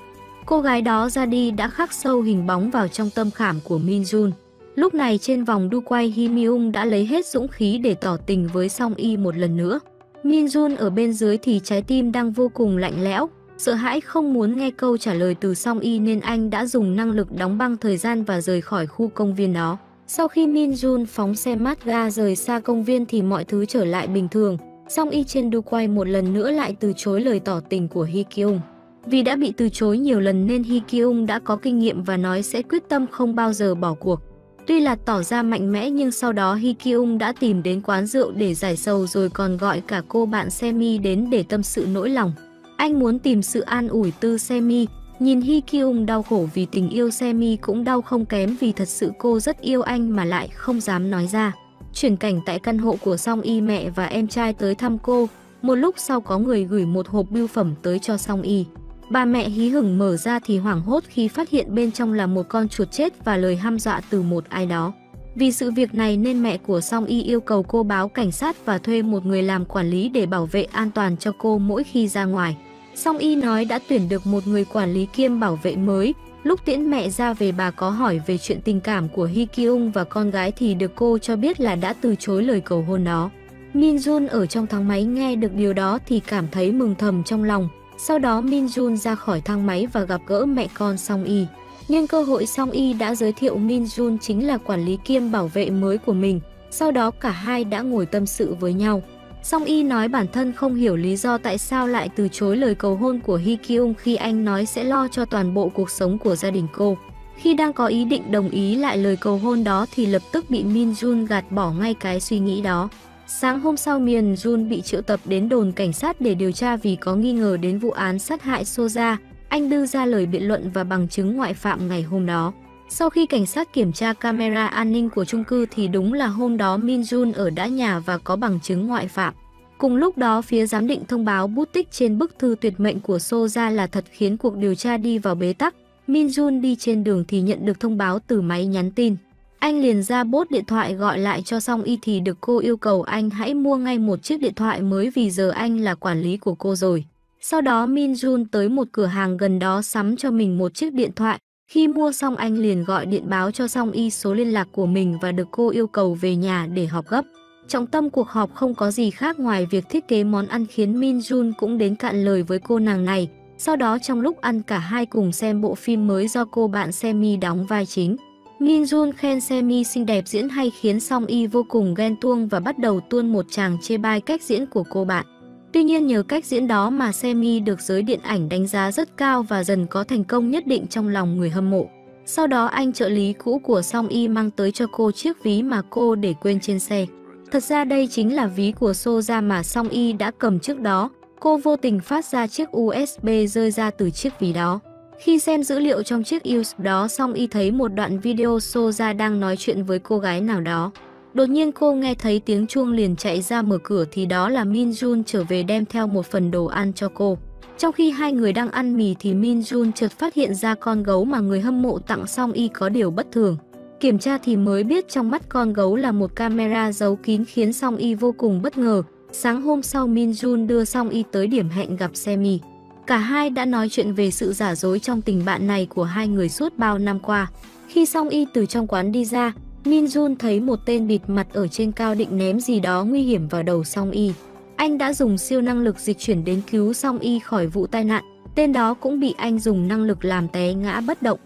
A: Cô gái đó ra đi đã khắc sâu hình bóng vào trong tâm khảm của Min Jun. Lúc này trên vòng đu quay Hi Myung đã lấy hết dũng khí để tỏ tình với Song Y một lần nữa. Min Jun ở bên dưới thì trái tim đang vô cùng lạnh lẽo, sợ hãi không muốn nghe câu trả lời từ Song Y nên anh đã dùng năng lực đóng băng thời gian và rời khỏi khu công viên đó. Sau khi Min Jun phóng xe mát ga rời xa công viên thì mọi thứ trở lại bình thường. Song Y trên đu quay một lần nữa lại từ chối lời tỏ tình của Hee Kyung. Vì đã bị từ chối nhiều lần nên Hee Kyung đã có kinh nghiệm và nói sẽ quyết tâm không bao giờ bỏ cuộc. Tuy là tỏ ra mạnh mẽ nhưng sau đó Hee Kyung đã tìm đến quán rượu để giải sầu rồi còn gọi cả cô bạn Semi đến để tâm sự nỗi lòng. Anh muốn tìm sự an ủi từ Semi, nhìn Hee Kyung đau khổ vì tình yêu Semi cũng đau không kém vì thật sự cô rất yêu anh mà lại không dám nói ra. Chuyển cảnh tại căn hộ của Song Y mẹ và em trai tới thăm cô, một lúc sau có người gửi một hộp bưu phẩm tới cho Song Y. Bà mẹ hí hửng mở ra thì hoảng hốt khi phát hiện bên trong là một con chuột chết và lời hăm dọa từ một ai đó. Vì sự việc này nên mẹ của Song Y yêu cầu cô báo cảnh sát và thuê một người làm quản lý để bảo vệ an toàn cho cô mỗi khi ra ngoài. Song Y nói đã tuyển được một người quản lý kiêm bảo vệ mới. Lúc tiễn mẹ ra về bà có hỏi về chuyện tình cảm của Hee Kyung và con gái thì được cô cho biết là đã từ chối lời cầu hôn đó. Min Jun ở trong thang máy nghe được điều đó thì cảm thấy mừng thầm trong lòng. Sau đó Min Jun ra khỏi thang máy và gặp gỡ mẹ con Song Y. Nhân cơ hội Song Y đã giới thiệu Min Jun chính là quản lý kiêm bảo vệ mới của mình. Sau đó cả hai đã ngồi tâm sự với nhau. Song Y nói bản thân không hiểu lý do tại sao lại từ chối lời cầu hôn của Hee Kyung khi anh nói sẽ lo cho toàn bộ cuộc sống của gia đình cô. Khi đang có ý định đồng ý lại lời cầu hôn đó thì lập tức bị Min Jun gạt bỏ ngay cái suy nghĩ đó. Sáng hôm sau Miền Jun bị triệu tập đến đồn cảnh sát để điều tra vì có nghi ngờ đến vụ án sát hại Soja. Anh đưa ra lời biện luận và bằng chứng ngoại phạm ngày hôm đó. Sau khi cảnh sát kiểm tra camera an ninh của chung cư thì đúng là hôm đó Min Jun ở đã nhà và có bằng chứng ngoại phạm. Cùng lúc đó, phía giám định thông báo bút tích trên bức thư tuyệt mệnh của Soja là thật khiến cuộc điều tra đi vào bế tắc. Min Jun đi trên đường thì nhận được thông báo từ máy nhắn tin. Anh liền ra bốt điện thoại gọi lại cho Song Y thì được cô yêu cầu anh hãy mua ngay một chiếc điện thoại mới vì giờ anh là quản lý của cô rồi. Sau đó Min Jun tới một cửa hàng gần đó sắm cho mình một chiếc điện thoại. Khi mua xong anh liền gọi điện báo cho Song Y số liên lạc của mình và được cô yêu cầu về nhà để họp gấp. Trọng tâm cuộc họp không có gì khác ngoài việc thiết kế món ăn khiến Min Jun cũng đến cạn lời với cô nàng này. Sau đó trong lúc ăn cả hai cùng xem bộ phim mới do cô bạn Semi đóng vai chính. Min Jun khen Semi xinh đẹp diễn hay khiến Song Y vô cùng ghen tuông và bắt đầu tuôn một chàng chê bai cách diễn của cô bạn. Tuy nhiên nhờ cách diễn đó mà Semi được giới điện ảnh đánh giá rất cao và dần có thành công nhất định trong lòng người hâm mộ. Sau đó anh trợ lý cũ của Song Y mang tới cho cô chiếc ví mà cô để quên trên xe. Thật ra đây chính là ví của Soja mà Song Y đã cầm trước đó. Cô vô tình phát ra chiếc USB rơi ra từ chiếc ví đó. Khi xem dữ liệu trong chiếc USB đó Song Y thấy một đoạn video Soja đang nói chuyện với cô gái nào đó. Đột nhiên cô nghe thấy tiếng chuông liền chạy ra mở cửa thì đó là Min Jun trở về đem theo một phần đồ ăn cho cô. Trong khi hai người đang ăn mì thì Min Jun chợt phát hiện ra con gấu mà người hâm mộ tặng Song Y có điều bất thường. Kiểm tra thì mới biết trong mắt con gấu là một camera giấu kín khiến Song Y vô cùng bất ngờ. Sáng hôm sau Min Jun đưa Song Y tới điểm hẹn gặp Semi. Cả hai đã nói chuyện về sự giả dối trong tình bạn này của hai người suốt bao năm qua. Khi Song Y từ trong quán đi ra, Min Jun thấy một tên bịt mặt ở trên cao định ném gì đó nguy hiểm vào đầu Song Y. Anh đã dùng siêu năng lực dịch chuyển đến cứu Song Y khỏi vụ tai nạn. Tên đó cũng bị anh dùng năng lực làm té ngã bất động.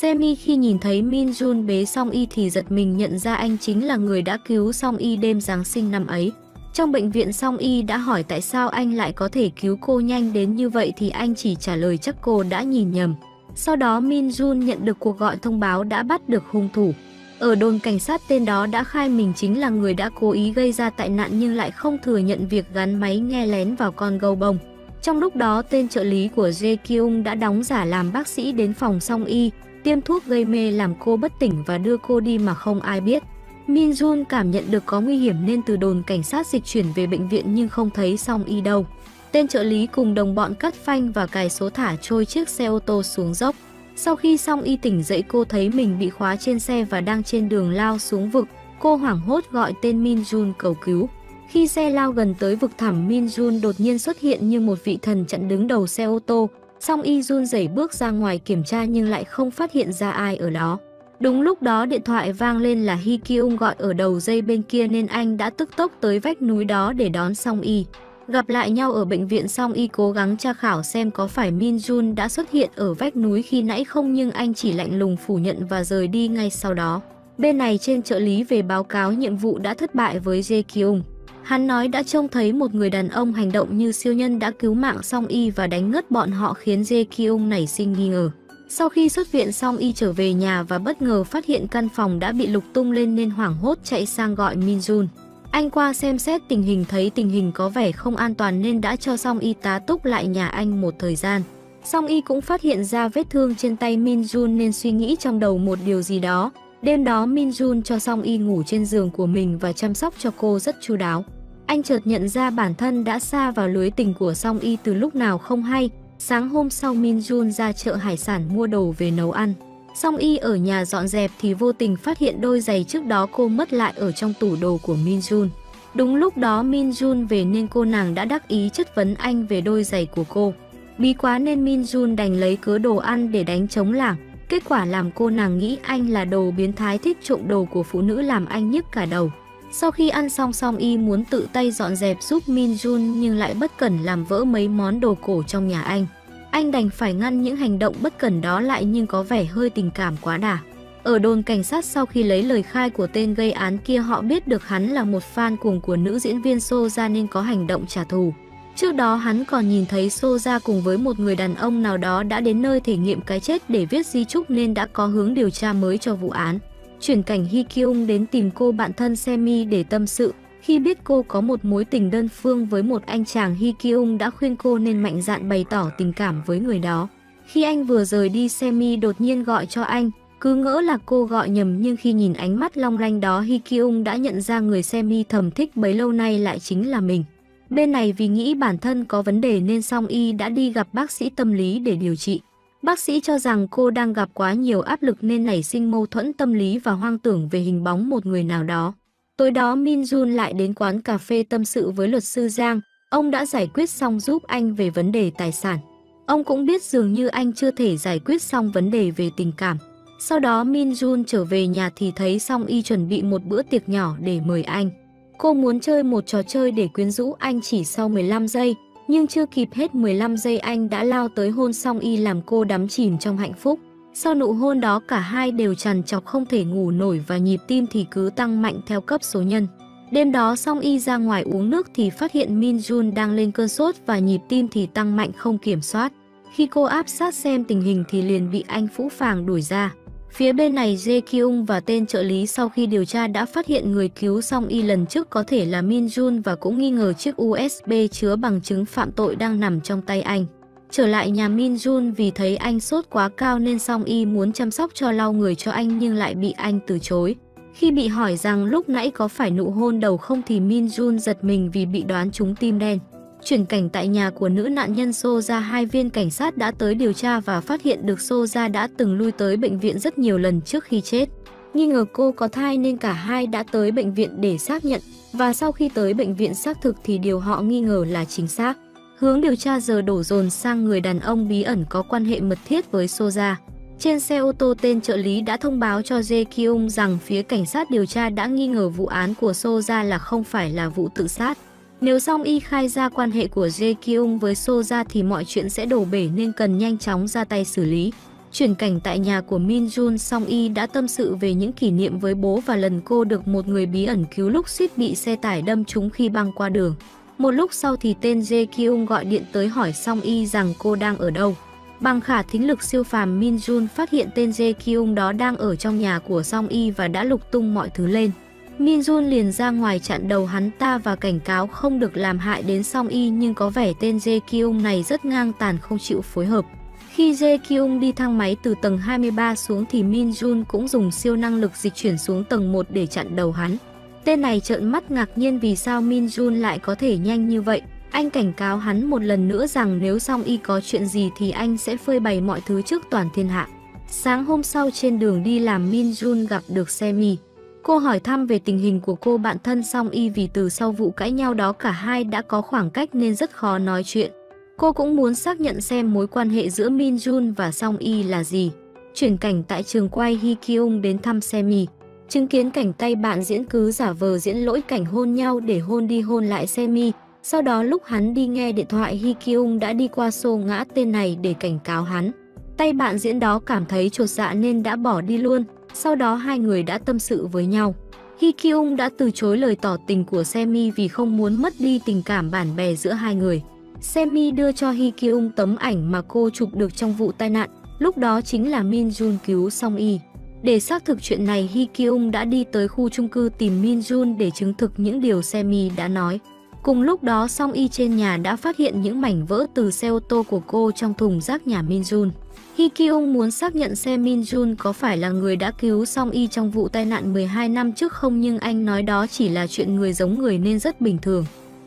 A: Semi khi nhìn thấy Min Jun bế Song Y thì giật mình nhận ra anh chính là người đã cứu Song Y đêm Giáng sinh năm ấy. Trong bệnh viện Song Y đã hỏi tại sao anh lại có thể cứu cô nhanh đến như vậy thì anh chỉ trả lời chắc cô đã nhìn nhầm. Sau đó Min Jun nhận được cuộc gọi thông báo đã bắt được hung thủ. Ở đồn cảnh sát tên đó đã khai mình chính là người đã cố ý gây ra tai nạn nhưng lại không thừa nhận việc gắn máy nghe lén vào con gâu bông. Trong lúc đó, tên trợ lý của Jae Kyung đã đóng giả làm bác sĩ đến phòng song y, tiêm thuốc gây mê làm cô bất tỉnh và đưa cô đi mà không ai biết. Min Jun cảm nhận được có nguy hiểm nên từ đồn cảnh sát dịch chuyển về bệnh viện nhưng không thấy song y đâu. Tên trợ lý cùng đồng bọn cắt phanh và cài số thả trôi chiếc xe ô tô xuống dốc. Sau khi Song y tỉnh dậy, cô thấy mình bị khóa trên xe và đang trên đường lao xuống vực. Cô hoảng hốt gọi tên Min Jun cầu cứu. Khi xe lao gần tới vực thẳm Min Jun đột nhiên xuất hiện như một vị thần chặn đứng đầu xe ô tô. Song y Jun dẩy bước ra ngoài kiểm tra nhưng lại không phát hiện ra ai ở đó. Đúng lúc đó điện thoại vang lên là Hi Kyung gọi ở đầu dây bên kia nên anh đã tức tốc tới vách núi đó để đón Song Y. Gặp lại nhau ở bệnh viện, Song y cố gắng tra khảo xem có phải Min Jun đã xuất hiện ở vách núi khi nãy không, nhưng anh chỉ lạnh lùng phủ nhận và rời đi ngay sau đó. Bên này trên trợ lý về báo cáo nhiệm vụ đã thất bại với Jae Kyung. Hắn nói đã trông thấy một người đàn ông hành động như siêu nhân đã cứu mạng Song Y và đánh ngất bọn họ khiến Jae Kyung nảy sinh nghi ngờ. Sau khi xuất viện xong, Y trở về nhà và bất ngờ phát hiện căn phòng đã bị lục tung lên nên hoảng hốt chạy sang gọi Minjun. Anh qua xem xét tình hình, thấy tình hình có vẻ không an toàn nên đã cho Song Y tá túc lại nhà anh một thời gian. Song Y cũng phát hiện ra vết thương trên tay Minjun nên suy nghĩ trong đầu một điều gì đó. Đêm đó, Minjun cho Song Y ngủ trên giường của mình và chăm sóc cho cô rất chu đáo. Anh chợt nhận ra bản thân đã xa vào lưới tình của Song Y từ lúc nào không hay. Sáng hôm sau Min Jun ra chợ hải sản mua đồ về nấu ăn. Song Y ở nhà dọn dẹp thì vô tình phát hiện đôi giày trước đó cô mất lại ở trong tủ đồ của Min Jun. Đúng lúc đó Min Jun về nên cô nàng đã đắc ý chất vấn anh về đôi giày của cô. Bí quá nên Min Jun đành lấy cớ đồ ăn để đánh chống lảng. Kết quả làm cô nàng nghĩ anh là đồ biến thái thích trộm đồ của phụ nữ làm anh nhức cả đầu. Sau khi ăn xong, Song Y muốn tự tay dọn dẹp giúp Min Jun nhưng lại bất cẩn làm vỡ mấy món đồ cổ trong nhà anh. Anh đành phải ngăn những hành động bất cẩn đó lại nhưng có vẻ hơi tình cảm quá đà. Ở đồn cảnh sát sau khi lấy lời khai của tên gây án kia, họ biết được hắn là một fan cùng của nữ diễn viên Soja nên có hành động trả thù. Trước đó, hắn còn nhìn thấy Soja cùng với một người đàn ông nào đó đã đến nơi thể nghiệm cái chết để viết di chúc nên đã có hướng điều tra mới cho vụ án. Chuyển cảnh Hi Kyung đến tìm cô bạn thân Semi để tâm sự, khi biết cô có một mối tình đơn phương với một anh chàng Hi Kyung đã khuyên cô nên mạnh dạn bày tỏ tình cảm với người đó. Khi anh vừa rời đi Semi đột nhiên gọi cho anh, cứ ngỡ là cô gọi nhầm nhưng khi nhìn ánh mắt long lanh đó Hi Kyung đã nhận ra người Semi thầm thích bấy lâu nay lại chính là mình. Bên này vì nghĩ bản thân có vấn đề nên Song Y đã đi gặp bác sĩ tâm lý để điều trị. Bác sĩ cho rằng cô đang gặp quá nhiều áp lực nên nảy sinh mâu thuẫn tâm lý và hoang tưởng về hình bóng một người nào đó. Tối đó Min Jun lại đến quán cà phê tâm sự với luật sư Giang. Ông đã giải quyết xong giúp anh về vấn đề tài sản. Ông cũng biết dường như anh chưa thể giải quyết xong vấn đề về tình cảm. Sau đó Min Jun trở về nhà thì thấy Song Y chuẩn bị một bữa tiệc nhỏ để mời anh. Cô muốn chơi một trò chơi để quyến rũ anh chỉ sau 15 giây, nhưng chưa kịp hết 15 giây anh đã lao tới hôn Song Y làm cô đắm chìm trong hạnh phúc. Sau nụ hôn đó cả hai đều trằn trọc không thể ngủ nổi và nhịp tim thì cứ tăng mạnh theo cấp số nhân. Đêm đó Song Y ra ngoài uống nước thì phát hiện Min Jun đang lên cơn sốt và nhịp tim thì tăng mạnh không kiểm soát. Khi cô áp sát xem tình hình thì liền bị anh Phũ Phàng đuổi ra. Phía bên này Jae Kyung và tên trợ lý sau khi điều tra đã phát hiện người cứu Song Y lần trước có thể là Min Jun và cũng nghi ngờ chiếc USB chứa bằng chứng phạm tội đang nằm trong tay anh. Trở lại nhà Min Jun vì thấy anh sốt quá cao nên Song Y muốn chăm sóc cho lau người cho anh nhưng lại bị anh từ chối. Khi bị hỏi rằng lúc nãy có phải nụ hôn đầu không thì Min Jun giật mình vì bị đoán trúng tim đen. Chuyển cảnh tại nhà của nữ nạn nhân Soja, hai viên cảnh sát đã tới điều tra và phát hiện được Soja đã từng lui tới bệnh viện rất nhiều lần trước khi chết. Nghi ngờ cô có thai nên cả hai đã tới bệnh viện để xác nhận và sau khi tới bệnh viện xác thực thì điều họ nghi ngờ là chính xác. Hướng điều tra giờ đổ dồn sang người đàn ông bí ẩn có quan hệ mật thiết với Soja. Trên xe ô tô tên trợ lý đã thông báo cho Jae Kyung rằng phía cảnh sát điều tra đã nghi ngờ vụ án của Soja là không phải là vụ tự sát. Nếu Song Y khai ra quan hệ của Jae Kyung với Soja thì mọi chuyện sẽ đổ bể nên cần nhanh chóng ra tay xử lý. Chuyển cảnh tại nhà của Min Jun, Song Y đã tâm sự về những kỷ niệm với bố và lần cô được một người bí ẩn cứu lúc suýt bị xe tải đâm trúng khi băng qua đường. Một lúc sau thì tên Jae Kyung gọi điện tới hỏi Song Y rằng cô đang ở đâu. Bằng khả thính lực siêu phàm Min Jun phát hiện tên Jae Kyung đó đang ở trong nhà của Song Y và đã lục tung mọi thứ lên. Min Jun liền ra ngoài chặn đầu hắn ta và cảnh cáo không được làm hại đến Song Y, nhưng có vẻ tên Jae Kyung này rất ngang tàn, không chịu phối hợp. Khi Jae Kyung đi thang máy từ tầng 23 xuống thì Min Jun cũng dùng siêu năng lực dịch chuyển xuống tầng 1 để chặn đầu hắn. Tên này trợn mắt ngạc nhiên vì sao Min Jun lại có thể nhanh như vậy. Anh cảnh cáo hắn một lần nữa rằng nếu Song Y có chuyện gì thì anh sẽ phơi bày mọi thứ trước toàn thiên hạ. Sáng hôm sau trên đường đi làm Min Jun gặp được Semi. Cô hỏi thăm về tình hình của cô bạn thân Song Y vì từ sau vụ cãi nhau đó cả hai đã có khoảng cách nên rất khó nói chuyện. Cô cũng muốn xác nhận xem mối quan hệ giữa Min Jun và Song Y là gì. Chuyển cảnh tại trường quay Hee Kyung đến thăm Semi. Chứng kiến cảnh tay bạn diễn cứ giả vờ diễn lỗi cảnh hôn nhau để hôn đi hôn lại Semi. Sau đó lúc hắn đi nghe điện thoại Hee Kyung đã đi qua xô ngã tên này để cảnh cáo hắn. Tay bạn diễn đó cảm thấy chột dạ nên đã bỏ đi luôn. Sau đó hai người đã tâm sự với nhau. Hee Kyung đã từ chối lời tỏ tình của Semi vì không muốn mất đi tình cảm bạn bè giữa hai người. Semi đưa cho Hee Kyung tấm ảnh mà cô chụp được trong vụ tai nạn, lúc đó chính là Min Jun cứu Song Y. Để xác thực chuyện này, Hee Kyung đã đi tới khu chung cư tìm Min Jun để chứng thực những điều Semi đã nói. Cùng lúc đó, Song Y trên nhà đã phát hiện những mảnh vỡ từ xe ô tô của cô trong thùng rác nhà Min Jun. Hee Kyung muốn xác nhận xem Min Jun có phải là người đã cứu Song Y trong vụ tai nạn 12 năm trước không, nhưng anh nói đó chỉ là chuyện người giống người nên rất bình thường.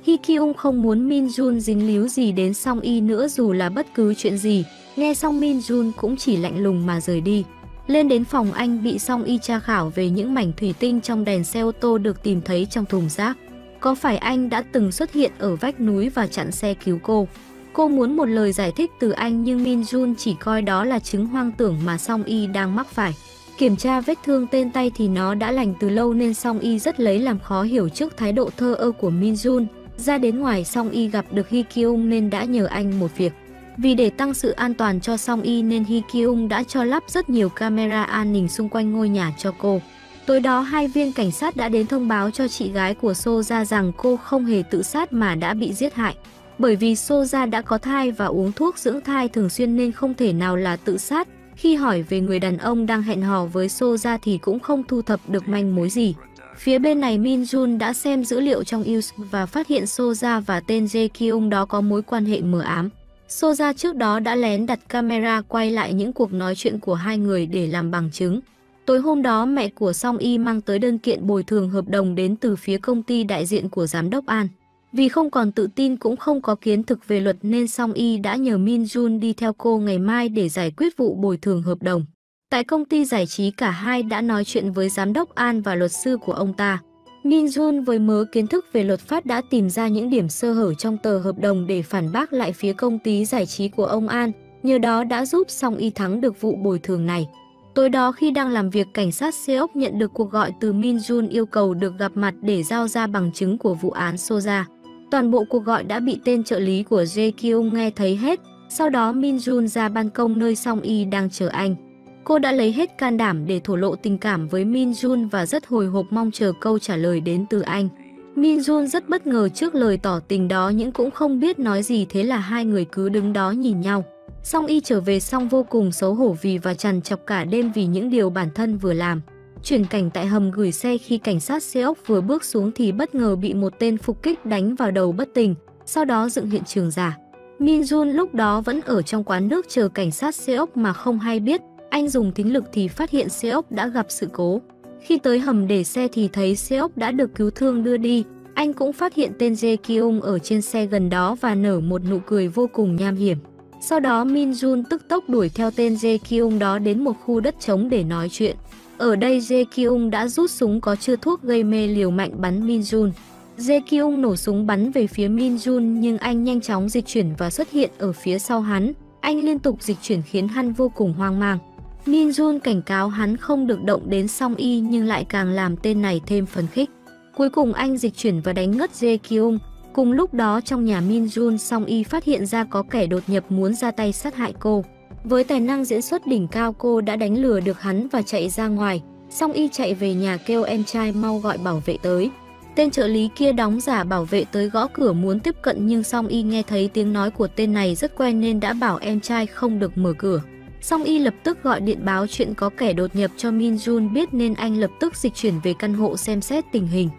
A: Hee Kyung không muốn Min Jun dính líu gì đến Song Y nữa dù là bất cứ chuyện gì. Nghe xong Min Jun cũng chỉ lạnh lùng mà rời đi. Lên đến phòng anh bị Song Y tra khảo về những mảnh thủy tinh trong đèn xe ô tô được tìm thấy trong thùng rác. Có phải anh đã từng xuất hiện ở vách núi và chặn xe cứu cô? Cô muốn một lời giải thích từ anh nhưng Min Jun chỉ coi đó là chứng hoang tưởng mà Song Y đang mắc phải. Kiểm tra vết thương tên tay thì nó đã lành từ lâu nên Song Y rất lấy làm khó hiểu trước thái độ thơ ơ của Min Jun. Ra đến ngoài, Song Y gặp được Hee Kyung nên đã nhờ anh một việc. Vì để tăng sự an toàn cho Song Y nên Hee Kyung đã cho lắp rất nhiều camera an ninh xung quanh ngôi nhà cho cô. Tối đó, hai viên cảnh sát đã đến thông báo cho chị gái của Sô ra rằng cô không hề tự sát mà đã bị giết hại. Bởi vì Soja đã có thai và uống thuốc dưỡng thai thường xuyên nên không thể nào là tự sát. Khi hỏi về người đàn ông đang hẹn hò với Soja thì cũng không thu thập được manh mối gì. Phía bên này, Min Jun đã xem dữ liệu trong Yus và phát hiện Soja và tên Jae Kyung đó có mối quan hệ mờ ám. Soja trước đó đã lén đặt camera quay lại những cuộc nói chuyện của hai người để làm bằng chứng. Tối hôm đó, mẹ của Song Y mang tới đơn kiện bồi thường hợp đồng đến từ phía công ty đại diện của giám đốc An. Vì không còn tự tin cũng không có kiến thực về luật nên Song Y đã nhờ Min Jun đi theo cô ngày mai để giải quyết vụ bồi thường hợp đồng. Tại công ty giải trí cả hai đã nói chuyện với giám đốc An và luật sư của ông ta. Min Jun với mớ kiến thức về luật pháp đã tìm ra những điểm sơ hở trong tờ hợp đồng để phản bác lại phía công ty giải trí của ông An, nhờ đó đã giúp Song Y thắng được vụ bồi thường này. Tối đó khi đang làm việc, cảnh sát Seok nhận được cuộc gọi từ Min Jun yêu cầu được gặp mặt để giao ra bằng chứng của vụ án Soja. Toàn bộ cuộc gọi đã bị tên trợ lý của Jae Kyung nghe thấy hết. Sau đó Min Jun ra ban công nơi Song Y đang chờ anh. Cô đã lấy hết can đảm để thổ lộ tình cảm với Min Jun và rất hồi hộp mong chờ câu trả lời đến từ anh. Min Jun rất bất ngờ trước lời tỏ tình đó nhưng cũng không biết nói gì thế là hai người cứ đứng đó nhìn nhau. Song Y trở về xong vô cùng xấu hổ vì và trằn chọc cả đêm vì những điều bản thân vừa làm. Chuyển cảnh tại hầm gửi xe khi cảnh sát xe ốc vừa bước xuống thì bất ngờ bị một tên phục kích đánh vào đầu bất tỉnh, sau đó dựng hiện trường giả. Min Jun lúc đó vẫn ở trong quán nước chờ cảnh sát xe ốc mà không hay biết, anh dùng thính lực thì phát hiện xe ốc đã gặp sự cố. Khi tới hầm để xe thì thấy xe ốc đã được cứu thương đưa đi, anh cũng phát hiện tên Jae Kyung ở trên xe gần đó và nở một nụ cười vô cùng nham hiểm. Sau đó Min Jun tức tốc đuổi theo tên Jae Kyung đó đến một khu đất trống để nói chuyện. Ở đây Jae Kyung đã rút súng có chứa thuốc gây mê liều mạnh bắn Min Jun. Jae Kyung nổ súng bắn về phía Min Jun, nhưng anh nhanh chóng dịch chuyển và xuất hiện ở phía sau hắn. Anh liên tục dịch chuyển khiến hắn vô cùng hoang mang. Min Jun cảnh cáo hắn không được động đến song y, nhưng lại càng làm tên này thêm phấn khích. Cuối cùng anh dịch chuyển và đánh ngất Jae Kyung. Cùng lúc đó trong nhà Min Jun, song y phát hiện ra có kẻ đột nhập muốn ra tay sát hại cô. Với tài năng diễn xuất đỉnh cao, cô đã đánh lừa được hắn và chạy ra ngoài. Song y chạy về nhà kêu em trai mau gọi bảo vệ tới. Tên trợ lý kia đóng giả bảo vệ tới gõ cửa muốn tiếp cận nhưng song y nghe thấy tiếng nói của tên này rất quen nên đã bảo em trai không được mở cửa. Song y lập tức gọi điện báo chuyện có kẻ đột nhập cho Min Jun biết nên anh lập tức dịch chuyển về căn hộ xem xét tình hình.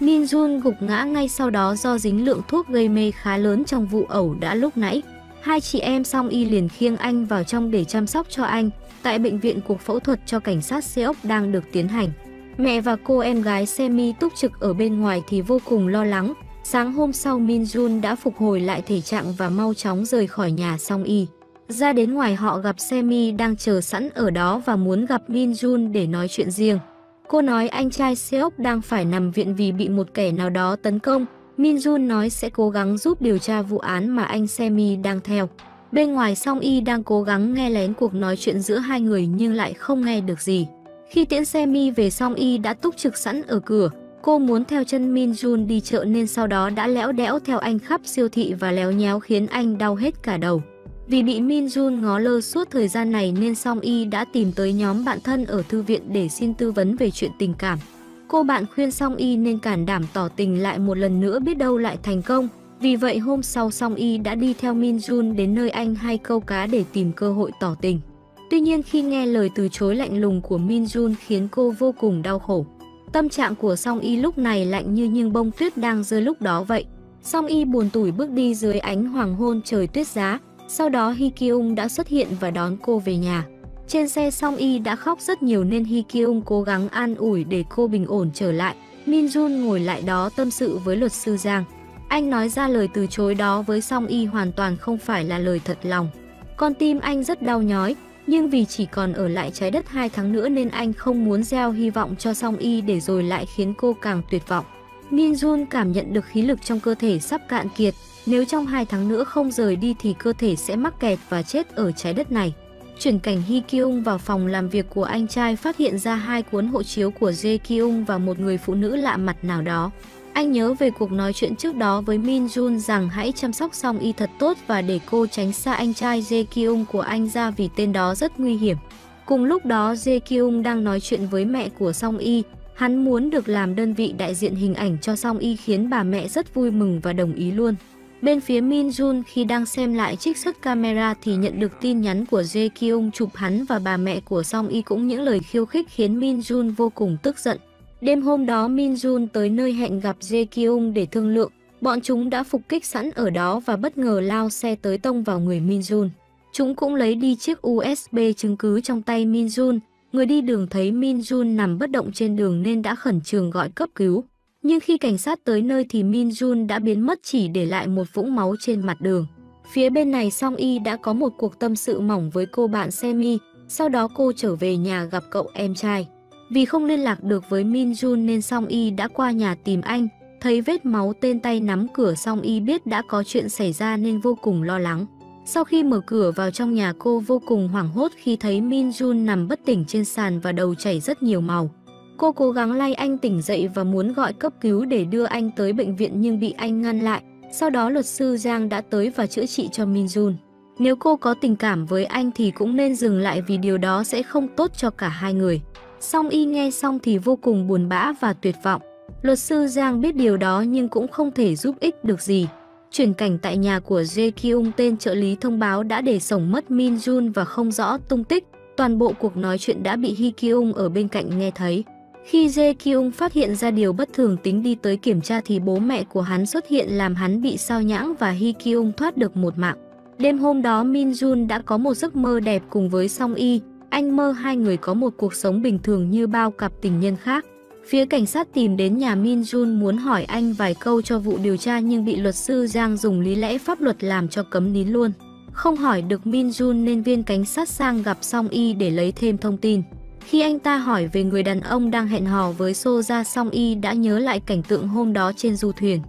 A: Min Jun gục ngã ngay sau đó do dính lượng thuốc gây mê khá lớn trong vụ ẩu đã lúc nãy. Hai chị em song y liền khiêng anh vào trong để chăm sóc cho anh. Tại bệnh viện, cuộc phẫu thuật cho cảnh sát xe ốc đang được tiến hành. Mẹ và cô em gái Semi túc trực ở bên ngoài thì vô cùng lo lắng. Sáng hôm sau, Min Jun đã phục hồi lại thể trạng và mau chóng rời khỏi nhà song y. Ra đến ngoài, họ gặp Semi đang chờ sẵn ở đó và muốn gặp Min Jun để nói chuyện riêng. Cô nói, anh trai Seok đang phải nằm viện vì bị một kẻ nào đó tấn công. Min Jun nói sẽ cố gắng giúp điều tra vụ án mà anh Semi đang theo. Bên ngoài Song Y đang cố gắng nghe lén cuộc nói chuyện giữa hai người nhưng lại không nghe được gì. Khi tiễn Semi về Song Y đã túc trực sẵn ở cửa. Cô muốn theo chân Min Jun đi chợ nên sau đó đã lẽo đẽo theo anh khắp siêu thị và léo nhéo khiến anh đau hết cả đầu. Vì bị Min Jun ngó lơ suốt thời gian này nên Song Y đã tìm tới nhóm bạn thân ở thư viện để xin tư vấn về chuyện tình cảm. Cô bạn khuyên Song Y nên cản đảm tỏ tình lại một lần nữa biết đâu lại thành công. Vì vậy hôm sau Song Y đã đi theo Min Jun đến nơi anh hay câu cá để tìm cơ hội tỏ tình. Tuy nhiên khi nghe lời từ chối lạnh lùng của Min Jun khiến cô vô cùng đau khổ. Tâm trạng của Song Y lúc này lạnh như những bông tuyết đang rơi lúc đó vậy. Song Y buồn tủi bước đi dưới ánh hoàng hôn trời tuyết giá, sau đó Hi Kyung đã xuất hiện và đón cô về nhà. Trên xe Song Y đã khóc rất nhiều nên Hi Kyung cố gắng an ủi để cô bình ổn trở lại. Min Jun ngồi lại đó tâm sự với luật sư Giang. Anh nói ra lời từ chối đó với Song Y hoàn toàn không phải là lời thật lòng. Con tim anh rất đau nhói, nhưng vì chỉ còn ở lại trái đất 2 tháng nữa nên anh không muốn gieo hy vọng cho Song Y để rồi lại khiến cô càng tuyệt vọng. Min Jun cảm nhận được khí lực trong cơ thể sắp cạn kiệt, nếu trong 2 tháng nữa không rời đi thì cơ thể sẽ mắc kẹt và chết ở trái đất này. Chuyển cảnh Hee Kyung vào phòng làm việc của anh trai phát hiện ra hai cuốn hộ chiếu của Jae Kyung và một người phụ nữ lạ mặt nào đó. Anh nhớ về cuộc nói chuyện trước đó với Min Jun rằng hãy chăm sóc Song Y thật tốt và để cô tránh xa anh trai Jae Kyung của anh ra vì tên đó rất nguy hiểm. Cùng lúc đó Jae Kyung đang nói chuyện với mẹ của Song Y, hắn muốn được làm đơn vị đại diện hình ảnh cho Song Y khiến bà mẹ rất vui mừng và đồng ý luôn. Bên phía Min Jun khi đang xem lại trích xuất camera thì nhận được tin nhắn của Jae Kyung chụp hắn và bà mẹ của Song Y cũng những lời khiêu khích khiến Min Jun vô cùng tức giận. Đêm hôm đó, Min Jun tới nơi hẹn gặp Jae Kyung để thương lượng. Bọn chúng đã phục kích sẵn ở đó và bất ngờ lao xe tới tông vào người Min Jun. Chúng cũng lấy đi chiếc USB chứng cứ trong tay Min Jun. Người đi đường thấy Min Jun nằm bất động trên đường nên đã khẩn trương gọi cấp cứu. Nhưng khi cảnh sát tới nơi thì Min Jun đã biến mất chỉ để lại một vũng máu trên mặt đường. Phía bên này Song Y đã có một cuộc tâm sự mỏng với cô bạn Semi, sau đó cô trở về nhà gặp cậu em trai. Vì không liên lạc được với Min Jun nên Song Y đã qua nhà tìm anh, thấy vết máu tên tay nắm cửa Song Y biết đã có chuyện xảy ra nên vô cùng lo lắng. Sau khi mở cửa vào trong nhà cô vô cùng hoảng hốt khi thấy Min Jun nằm bất tỉnh trên sàn và đầu chảy rất nhiều màu. Cô cố gắng lay anh tỉnh dậy và muốn gọi cấp cứu để đưa anh tới bệnh viện nhưng bị anh ngăn lại. Sau đó luật sư Giang đã tới và chữa trị cho Min Jun. Nếu cô có tình cảm với anh thì cũng nên dừng lại vì điều đó sẽ không tốt cho cả hai người. Song y nghe xong thì vô cùng buồn bã và tuyệt vọng. Luật sư Giang biết điều đó nhưng cũng không thể giúp ích được gì. Chuyển cảnh tại nhà của Jae Kyung tên trợ lý thông báo đã để sổng mất Min Jun và không rõ tung tích. Toàn bộ cuộc nói chuyện đã bị Hee Kyung ở bên cạnh nghe thấy. Khi Jae Kyung phát hiện ra điều bất thường tính đi tới kiểm tra thì bố mẹ của hắn xuất hiện làm hắn bị sao nhãng và Hee Kyung thoát được một mạng. Đêm hôm đó Min Jun đã có một giấc mơ đẹp cùng với Song Y. Anh mơ hai người có một cuộc sống bình thường như bao cặp tình nhân khác. Phía cảnh sát tìm đến nhà Min Jun muốn hỏi anh vài câu cho vụ điều tra nhưng bị luật sư Giang dùng lý lẽ pháp luật làm cho cấm nín luôn. Không hỏi được Min Jun nên viên cảnh sát sang gặp Song Y để lấy thêm thông tin. Khi anh ta hỏi về người đàn ông đang hẹn hò với Sô Ra Song Y đã nhớ lại cảnh tượng hôm đó trên du thuyền.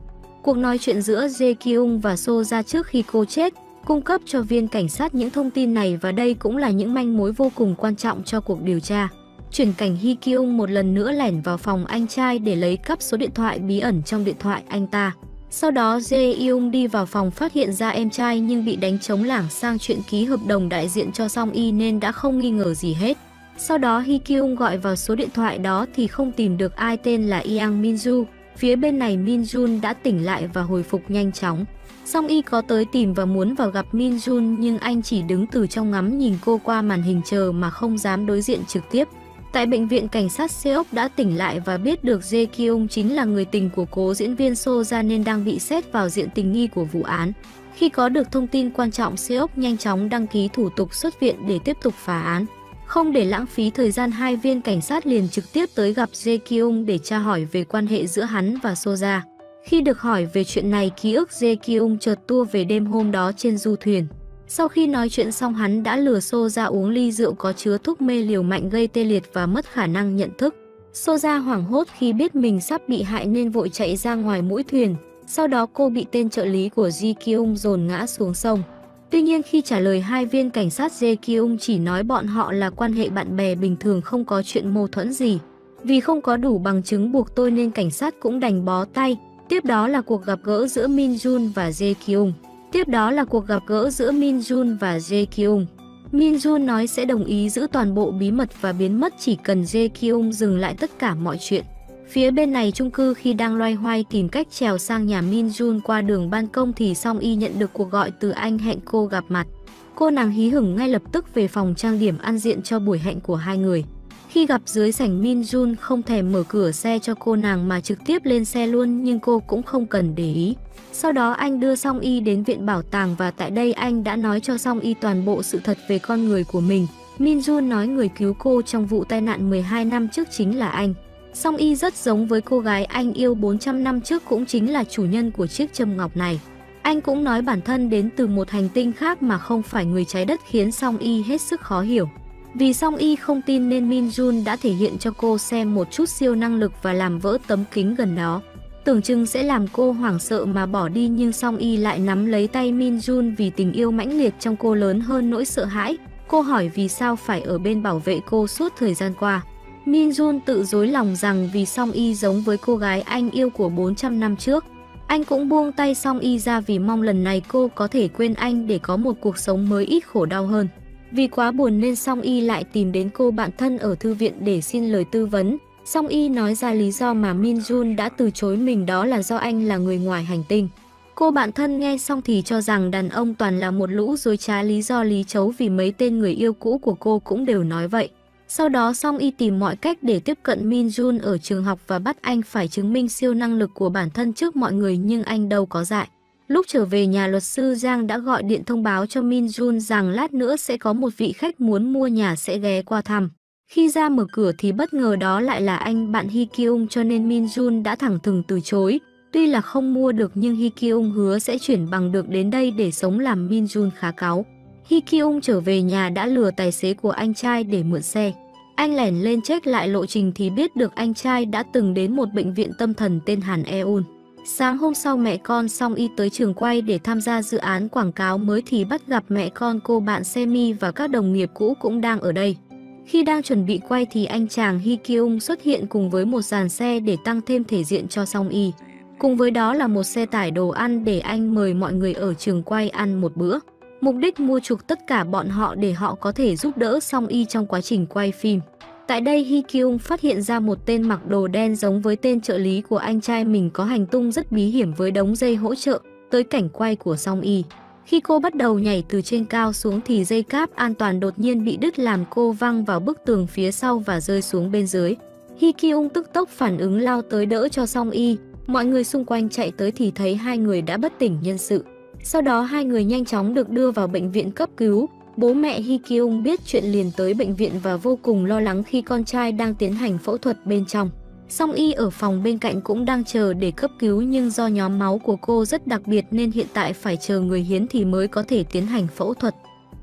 A: Cuộc nói chuyện giữa Jae Kyung và Sô Ra trước khi cô chết cung cấp cho viên cảnh sát những thông tin này và đây cũng là những manh mối vô cùng quan trọng cho cuộc điều tra. Chuyển cảnh Hy-kyung một lần nữa lẻn vào phòng anh trai để lấy cắp số điện thoại bí ẩn trong điện thoại anh ta. Sau đó Jae Yung đi vào phòng phát hiện ra em trai nhưng bị đánh chống lảng sang chuyện ký hợp đồng đại diện cho Song Y nên đã không nghi ngờ gì hết. Sau đó Hee Kyung gọi vào số điện thoại đó thì không tìm được ai tên là Yang Minju. Phía bên này Minjun đã tỉnh lại và hồi phục nhanh chóng. Song Y có tới tìm và muốn vào gặp Minjun nhưng anh chỉ đứng từ trong ngắm nhìn cô qua màn hình chờ mà không dám đối diện trực tiếp. Tại bệnh viện cảnh sát Seok đã tỉnh lại và biết được Jae Kyung chính là người tình của cố diễn viên So ra nên đang bị xét vào diện tình nghi của vụ án. Khi có được thông tin quan trọng, Seok nhanh chóng đăng ký thủ tục xuất viện để tiếp tục phá án. Không để lãng phí thời gian hai viên cảnh sát liền trực tiếp tới gặp Jae Kyung để tra hỏi về quan hệ giữa hắn và Soja. Khi được hỏi về chuyện này, ký ức Jae Kyung chợt tua về đêm hôm đó trên du thuyền. Sau khi nói chuyện xong hắn đã lừa Soja ra uống ly rượu có chứa thuốc mê liều mạnh gây tê liệt và mất khả năng nhận thức. Soja ra hoảng hốt khi biết mình sắp bị hại nên vội chạy ra ngoài mũi thuyền. Sau đó cô bị tên trợ lý của Ji Kyung dồn ngã xuống sông. Tuy nhiên khi trả lời hai viên cảnh sát Jae Kyung chỉ nói bọn họ là quan hệ bạn bè bình thường không có chuyện mâu thuẫn gì. Vì không có đủ bằng chứng buộc tôi nên cảnh sát cũng đành bó tay. Tiếp đó là cuộc gặp gỡ giữa Min Jun và Jae Kyung. Tiếp đó là cuộc gặp gỡ giữa Min Jun và Jae Kyung. Min Jun nói sẽ đồng ý giữ toàn bộ bí mật và biến mất chỉ cần Jae Kyung dừng lại tất cả mọi chuyện. Phía bên này chung cư khi đang loay hoay tìm cách trèo sang nhà Min Jun qua đường ban công thì Song Y nhận được cuộc gọi từ anh hẹn cô gặp mặt. Cô nàng hí hửng ngay lập tức về phòng trang điểm ăn diện cho buổi hẹn của hai người. Khi gặp dưới sảnh Min Jun, không thèm mở cửa xe cho cô nàng mà trực tiếp lên xe luôn, nhưng cô cũng không cần để ý. Sau đó anh đưa Song Y đến viện bảo tàng và tại đây anh đã nói cho Song Y toàn bộ sự thật về con người của mình. Min Jun nói người cứu cô trong vụ tai nạn 12 năm trước chính là anh. Song Y rất giống với cô gái anh yêu 400 năm trước cũng chính là chủ nhân của chiếc châm ngọc này. Anh cũng nói bản thân đến từ một hành tinh khác mà không phải người trái đất khiến Song Y hết sức khó hiểu. Vì Song Y không tin nên Min Jun đã thể hiện cho cô xem một chút siêu năng lực và làm vỡ tấm kính gần đó. Tưởng chừng sẽ làm cô hoảng sợ mà bỏ đi nhưng Song Y lại nắm lấy tay Min Jun vì tình yêu mãnh liệt trong cô lớn hơn nỗi sợ hãi. Cô hỏi vì sao phải ở bên bảo vệ cô suốt thời gian qua. Min Jun tự dối lòng rằng vì Song Y giống với cô gái anh yêu của 400 năm trước. Anh cũng buông tay Song Y ra vì mong lần này cô có thể quên anh để có một cuộc sống mới ít khổ đau hơn. Vì quá buồn nên Song Y lại tìm đến cô bạn thân ở thư viện để xin lời tư vấn. Song Y nói ra lý do mà Min Jun đã từ chối mình đó là do anh là người ngoài hành tinh. Cô bạn thân nghe xong thì cho rằng đàn ông toàn là một lũ dối trá lý do lý chấu vì mấy tên người yêu cũ của cô cũng đều nói vậy. Sau đó Song Y tìm mọi cách để tiếp cận Min Jun ở trường học và bắt anh phải chứng minh siêu năng lực của bản thân trước mọi người, nhưng anh đâu có dại. Lúc trở về nhà, luật sư Giang đã gọi điện thông báo cho Min Jun rằng lát nữa sẽ có một vị khách muốn mua nhà sẽ ghé qua thăm. Khi ra mở cửa thì bất ngờ đó lại là anh bạn Hee Kyung, cho nên Min Jun đã thẳng thừng từ chối. Tuy là không mua được, nhưng Hee Kyung hứa sẽ chuyển bằng được đến đây để sống làm Min Jun khá cáo. Hee Kyung trở về nhà đã lừa tài xế của anh trai để mượn xe. Anh lẻn lên check lại lộ trình thì biết được anh trai đã từng đến một bệnh viện tâm thần tên Hàn Eun. Sáng hôm sau mẹ con xong y tới trường quay để tham gia dự án quảng cáo mới thì bắt gặp mẹ con, cô bạn Semi và các đồng nghiệp cũ cũng đang ở đây. Khi đang chuẩn bị quay thì anh chàng Hee Kyung xuất hiện cùng với một dàn xe để tăng thêm thể diện cho Song Y. Cùng với đó là một xe tải đồ ăn để anh mời mọi người ở trường quay ăn một bữa. Mục đích mua chuộc tất cả bọn họ để họ có thể giúp đỡ Song Y trong quá trình quay phim. Tại đây Hi Kyung phát hiện ra một tên mặc đồ đen giống với tên trợ lý của anh trai mình có hành tung rất bí hiểm với đống dây hỗ trợ tới cảnh quay của Song Y. Khi cô bắt đầu nhảy từ trên cao xuống thì dây cáp an toàn đột nhiên bị đứt làm cô văng vào bức tường phía sau và rơi xuống bên dưới. Hi Kyung tức tốc phản ứng lao tới đỡ cho Song Y. Mọi người xung quanh chạy tới thì thấy hai người đã bất tỉnh nhân sự. Sau đó hai người nhanh chóng được đưa vào bệnh viện cấp cứu. Bố mẹ Hikyung biết chuyện liền tới bệnh viện và vô cùng lo lắng khi con trai đang tiến hành phẫu thuật bên trong. Song Y ở phòng bên cạnh cũng đang chờ để cấp cứu nhưng do nhóm máu của cô rất đặc biệt nên hiện tại phải chờ người hiến thì mới có thể tiến hành phẫu thuật.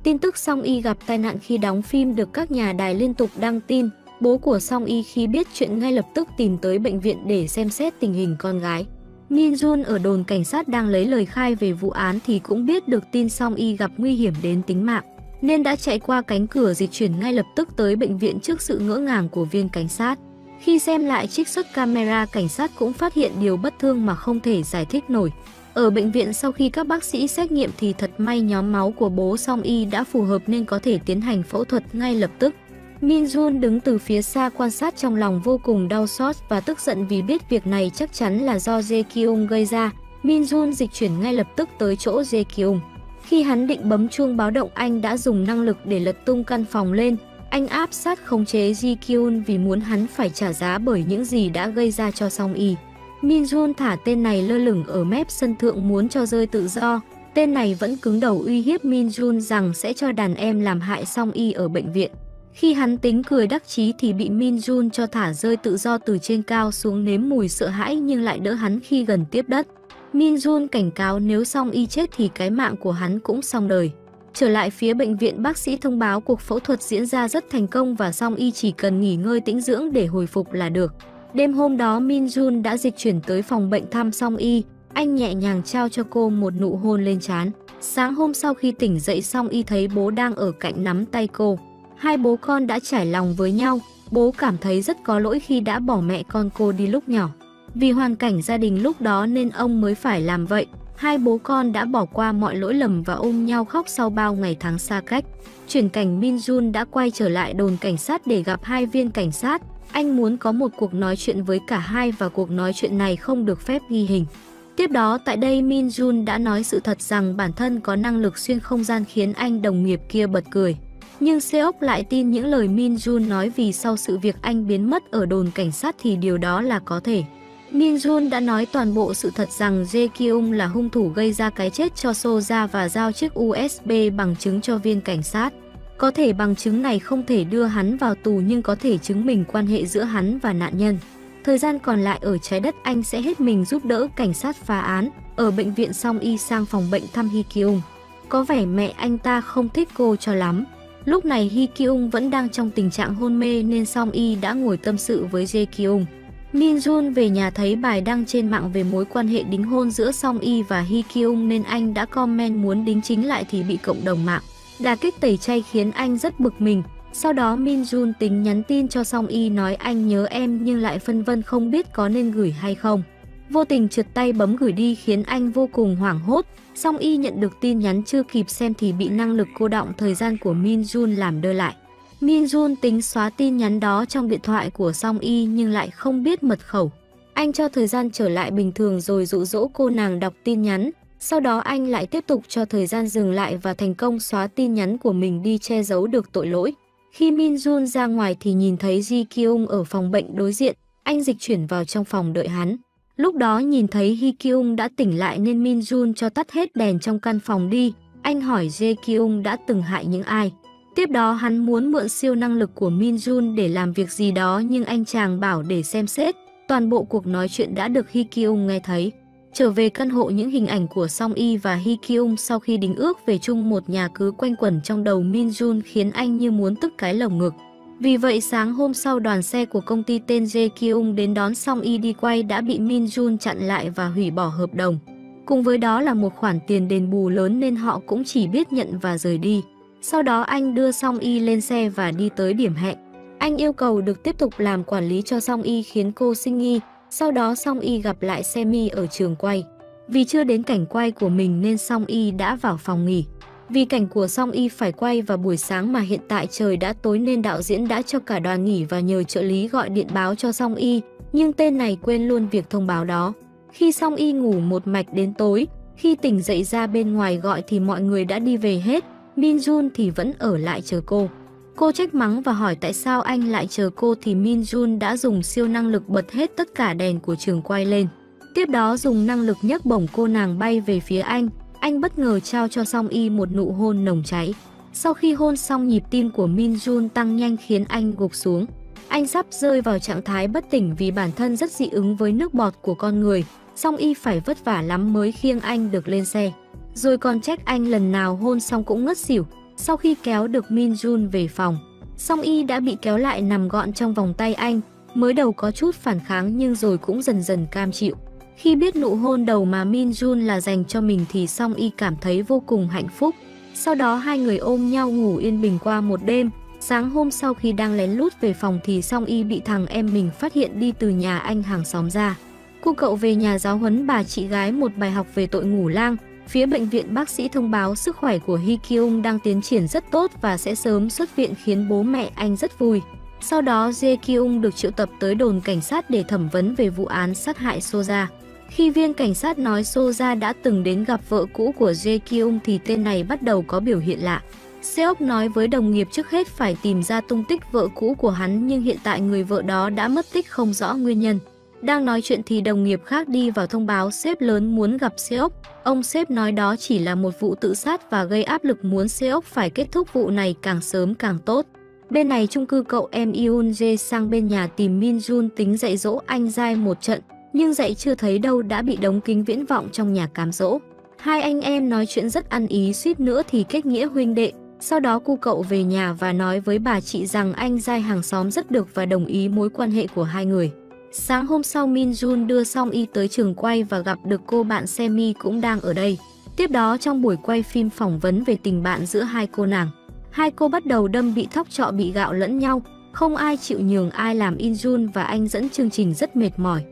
A: Tin tức Song Y gặp tai nạn khi đóng phim được các nhà đài liên tục đăng tin. Bố của Song Y khi biết chuyện ngay lập tức tìm tới bệnh viện để xem xét tình hình con gái. Min Jun ở đồn cảnh sát đang lấy lời khai về vụ án thì cũng biết được tin Song Y gặp nguy hiểm đến tính mạng, nên đã chạy qua cánh cửa dịch chuyển ngay lập tức tới bệnh viện trước sự ngỡ ngàng của viên cảnh sát. Khi xem lại trích xuất camera, cảnh sát cũng phát hiện điều bất thương mà không thể giải thích nổi. Ở bệnh viện sau khi các bác sĩ xét nghiệm thì thật may nhóm máu của bố Song Y đã phù hợp nên có thể tiến hành phẫu thuật ngay lập tức. Min Jun đứng từ phía xa quan sát trong lòng vô cùng đau xót và tức giận vì biết việc này chắc chắn là do Jae Kyung gây ra. Min Jun dịch chuyển ngay lập tức tới chỗ Jae Kyung. Khi hắn định bấm chuông báo động, anh đã dùng năng lực để lật tung căn phòng lên. Anh áp sát khống chế Ji Kyun vì muốn hắn phải trả giá bởi những gì đã gây ra cho Song Y. Min Jun thả tên này lơ lửng ở mép sân thượng muốn cho rơi tự do. Tên này vẫn cứng đầu uy hiếp Min Jun rằng sẽ cho đàn em làm hại Song Y ở bệnh viện. Khi hắn tính cười đắc chí thì bị Min Jun cho thả rơi tự do từ trên cao xuống nếm mùi sợ hãi nhưng lại đỡ hắn khi gần tiếp đất. Min Jun cảnh cáo nếu Song Y chết thì cái mạng của hắn cũng xong đời. Trở lại phía bệnh viện, bác sĩ thông báo cuộc phẫu thuật diễn ra rất thành công và Song Y chỉ cần nghỉ ngơi tĩnh dưỡng để hồi phục là được. Đêm hôm đó Min Jun đã dịch chuyển tới phòng bệnh thăm Song Y, anh nhẹ nhàng trao cho cô một nụ hôn lên trán. Sáng hôm sau khi tỉnh dậy Song Y thấy bố đang ở cạnh nắm tay cô. Hai bố con đã trải lòng với nhau, bố cảm thấy rất có lỗi khi đã bỏ mẹ con cô đi lúc nhỏ. Vì hoàn cảnh gia đình lúc đó nên ông mới phải làm vậy. Hai bố con đã bỏ qua mọi lỗi lầm và ôm nhau khóc sau bao ngày tháng xa cách. Chuyển cảnh Min Jun đã quay trở lại đồn cảnh sát để gặp hai viên cảnh sát. Anh muốn có một cuộc nói chuyện với cả hai và cuộc nói chuyện này không được phép ghi hình. Tiếp đó tại đây Min Jun đã nói sự thật rằng bản thân có năng lực xuyên không gian khiến anh đồng nghiệp kia bật cười. Nhưng Seok lại tin những lời Min Jun nói vì sau sự việc anh biến mất ở đồn cảnh sát thì điều đó là có thể. Min Jun đã nói toàn bộ sự thật rằng Jae Kyung là hung thủ gây ra cái chết cho Soja và giao chiếc USB bằng chứng cho viên cảnh sát. Có thể bằng chứng này không thể đưa hắn vào tù nhưng có thể chứng minh quan hệ giữa hắn và nạn nhân. Thời gian còn lại ở trái đất anh sẽ hết mình giúp đỡ cảnh sát phá án. Ở bệnh viện xong y sang phòng bệnh thăm Hi Kyung. Có vẻ mẹ anh ta không thích cô cho lắm. Lúc này Hi Kyung vẫn đang trong tình trạng hôn mê nên Song Y đã ngồi tâm sự với Jae Kyung. Min Jun về nhà thấy bài đăng trên mạng về mối quan hệ đính hôn giữa Song Y và Hi Kyung nên anh đã comment muốn đính chính lại thì bị cộng đồng mạng. Đà kích tẩy chay khiến anh rất bực mình. Sau đó Min Jun tính nhắn tin cho Song Y nói anh nhớ em nhưng lại phân vân không biết có nên gửi hay không. Vô tình trượt tay bấm gửi đi khiến anh vô cùng hoảng hốt. Song Y nhận được tin nhắn chưa kịp xem thì bị năng lực cô động thời gian của Min Jun làm đơ lại. Min Jun tính xóa tin nhắn đó trong điện thoại của Song Y nhưng lại không biết mật khẩu. Anh cho thời gian trở lại bình thường rồi dụ dỗ cô nàng đọc tin nhắn. Sau đó anh lại tiếp tục cho thời gian dừng lại và thành công xóa tin nhắn của mình đi che giấu được tội lỗi. Khi Min Jun ra ngoài thì nhìn thấy Ji Kyung ở phòng bệnh đối diện, anh dịch chuyển vào trong phòng đợi hắn. Lúc đó nhìn thấy Hi Kyung đã tỉnh lại nên Min Jun cho tắt hết đèn trong căn phòng đi. Anh hỏi Jae Kyung đã từng hại những ai. Tiếp đó hắn muốn mượn siêu năng lực của Min Jun để làm việc gì đó nhưng anh chàng bảo để xem xét. Toàn bộ cuộc nói chuyện đã được Hi Kyung nghe thấy. Trở về căn hộ những hình ảnh của Song Y và Hi Kyung sau khi đính ước về chung một nhà cứ quanh quẩn trong đầu Min Jun khiến anh như muốn tức cái lồng ngực. Vì vậy, sáng hôm sau, đoàn xe của công ty tên Jae Kyung đến đón Song Y đi quay đã bị Min Jun chặn lại và hủy bỏ hợp đồng. Cùng với đó là một khoản tiền đền bù lớn nên họ cũng chỉ biết nhận và rời đi. Sau đó, anh đưa Song Y lên xe và đi tới điểm hẹn. Anh yêu cầu được tiếp tục làm quản lý cho Song Y khiến cô sinh nghi. Sau đó Song Y gặp lại Semi ở trường quay. Vì chưa đến cảnh quay của mình nên Song Y đã vào phòng nghỉ. Vì cảnh của Song Y phải quay vào buổi sáng mà hiện tại trời đã tối nên đạo diễn đã cho cả đoàn nghỉ và nhờ trợ lý gọi điện báo cho Song Y, nhưng tên này quên luôn việc thông báo đó. Khi Song Y ngủ một mạch đến tối, khi tỉnh dậy ra bên ngoài gọi thì mọi người đã đi về hết, Min Jun thì vẫn ở lại chờ cô. Cô trách mắng và hỏi tại sao anh lại chờ cô thì Min Jun đã dùng siêu năng lực bật hết tất cả đèn của trường quay lên. Tiếp đó dùng năng lực nhấc bổng cô nàng bay về phía anh, anh bất ngờ trao cho Song Y một nụ hôn nồng cháy. Sau khi hôn xong nhịp tim của Min Jun tăng nhanh khiến anh gục xuống. Anh sắp rơi vào trạng thái bất tỉnh vì bản thân rất dị ứng với nước bọt của con người, Song Y phải vất vả lắm mới khiêng anh được lên xe. Rồi còn trách anh lần nào hôn xong cũng ngất xỉu, sau khi kéo được Min Jun về phòng. Song Y đã bị kéo lại nằm gọn trong vòng tay anh, mới đầu có chút phản kháng nhưng rồi cũng dần dần cam chịu. Khi biết nụ hôn đầu mà Min Jun là dành cho mình thì Song Y cảm thấy vô cùng hạnh phúc. Sau đó hai người ôm nhau ngủ yên bình qua một đêm. Sáng hôm sau khi đang lén lút về phòng thì Song Y bị thằng em mình phát hiện đi từ nhà anh hàng xóm ra. Cô cậu về nhà giáo huấn bà chị gái một bài học về tội ngủ lang. Phía bệnh viện bác sĩ thông báo sức khỏe của Hi Kyung đang tiến triển rất tốt và sẽ sớm xuất viện khiến bố mẹ anh rất vui. Sau đó Jae Kyung được triệu tập tới đồn cảnh sát để thẩm vấn về vụ án sát hại Soja. Khi viên cảnh sát nói Soja đã từng đến gặp vợ cũ của Jae Kyung thì tên này bắt đầu có biểu hiện lạ. Seok nói với đồng nghiệp trước hết phải tìm ra tung tích vợ cũ của hắn nhưng hiện tại người vợ đó đã mất tích không rõ nguyên nhân. Đang nói chuyện thì đồng nghiệp khác đi vào thông báo sếp lớn muốn gặp Seok. Ông sếp nói đó chỉ là một vụ tự sát và gây áp lực muốn Seok phải kết thúc vụ này càng sớm càng tốt. Bên này chung cư cậu em Yoon Jae sang bên nhà tìm Min Jun tính dạy dỗ anh dai một trận, nhưng dạy chưa thấy đâu đã bị đóng kính viễn vọng trong nhà cám dỗ. Hai anh em nói chuyện rất ăn ý suýt nữa thì kết nghĩa huynh đệ. Sau đó cu cậu về nhà và nói với bà chị rằng anh dai hàng xóm rất được và đồng ý mối quan hệ của hai người. Sáng hôm sau Min Jun đưa Song Y tới trường quay và gặp được cô bạn Semi cũng đang ở đây. Tiếp đó trong buổi quay phim phỏng vấn về tình bạn giữa hai cô nàng, hai cô bắt đầu đâm bị thóc trọ bị gạo lẫn nhau, không ai chịu nhường ai làm In Jun và anh dẫn chương trình rất mệt mỏi.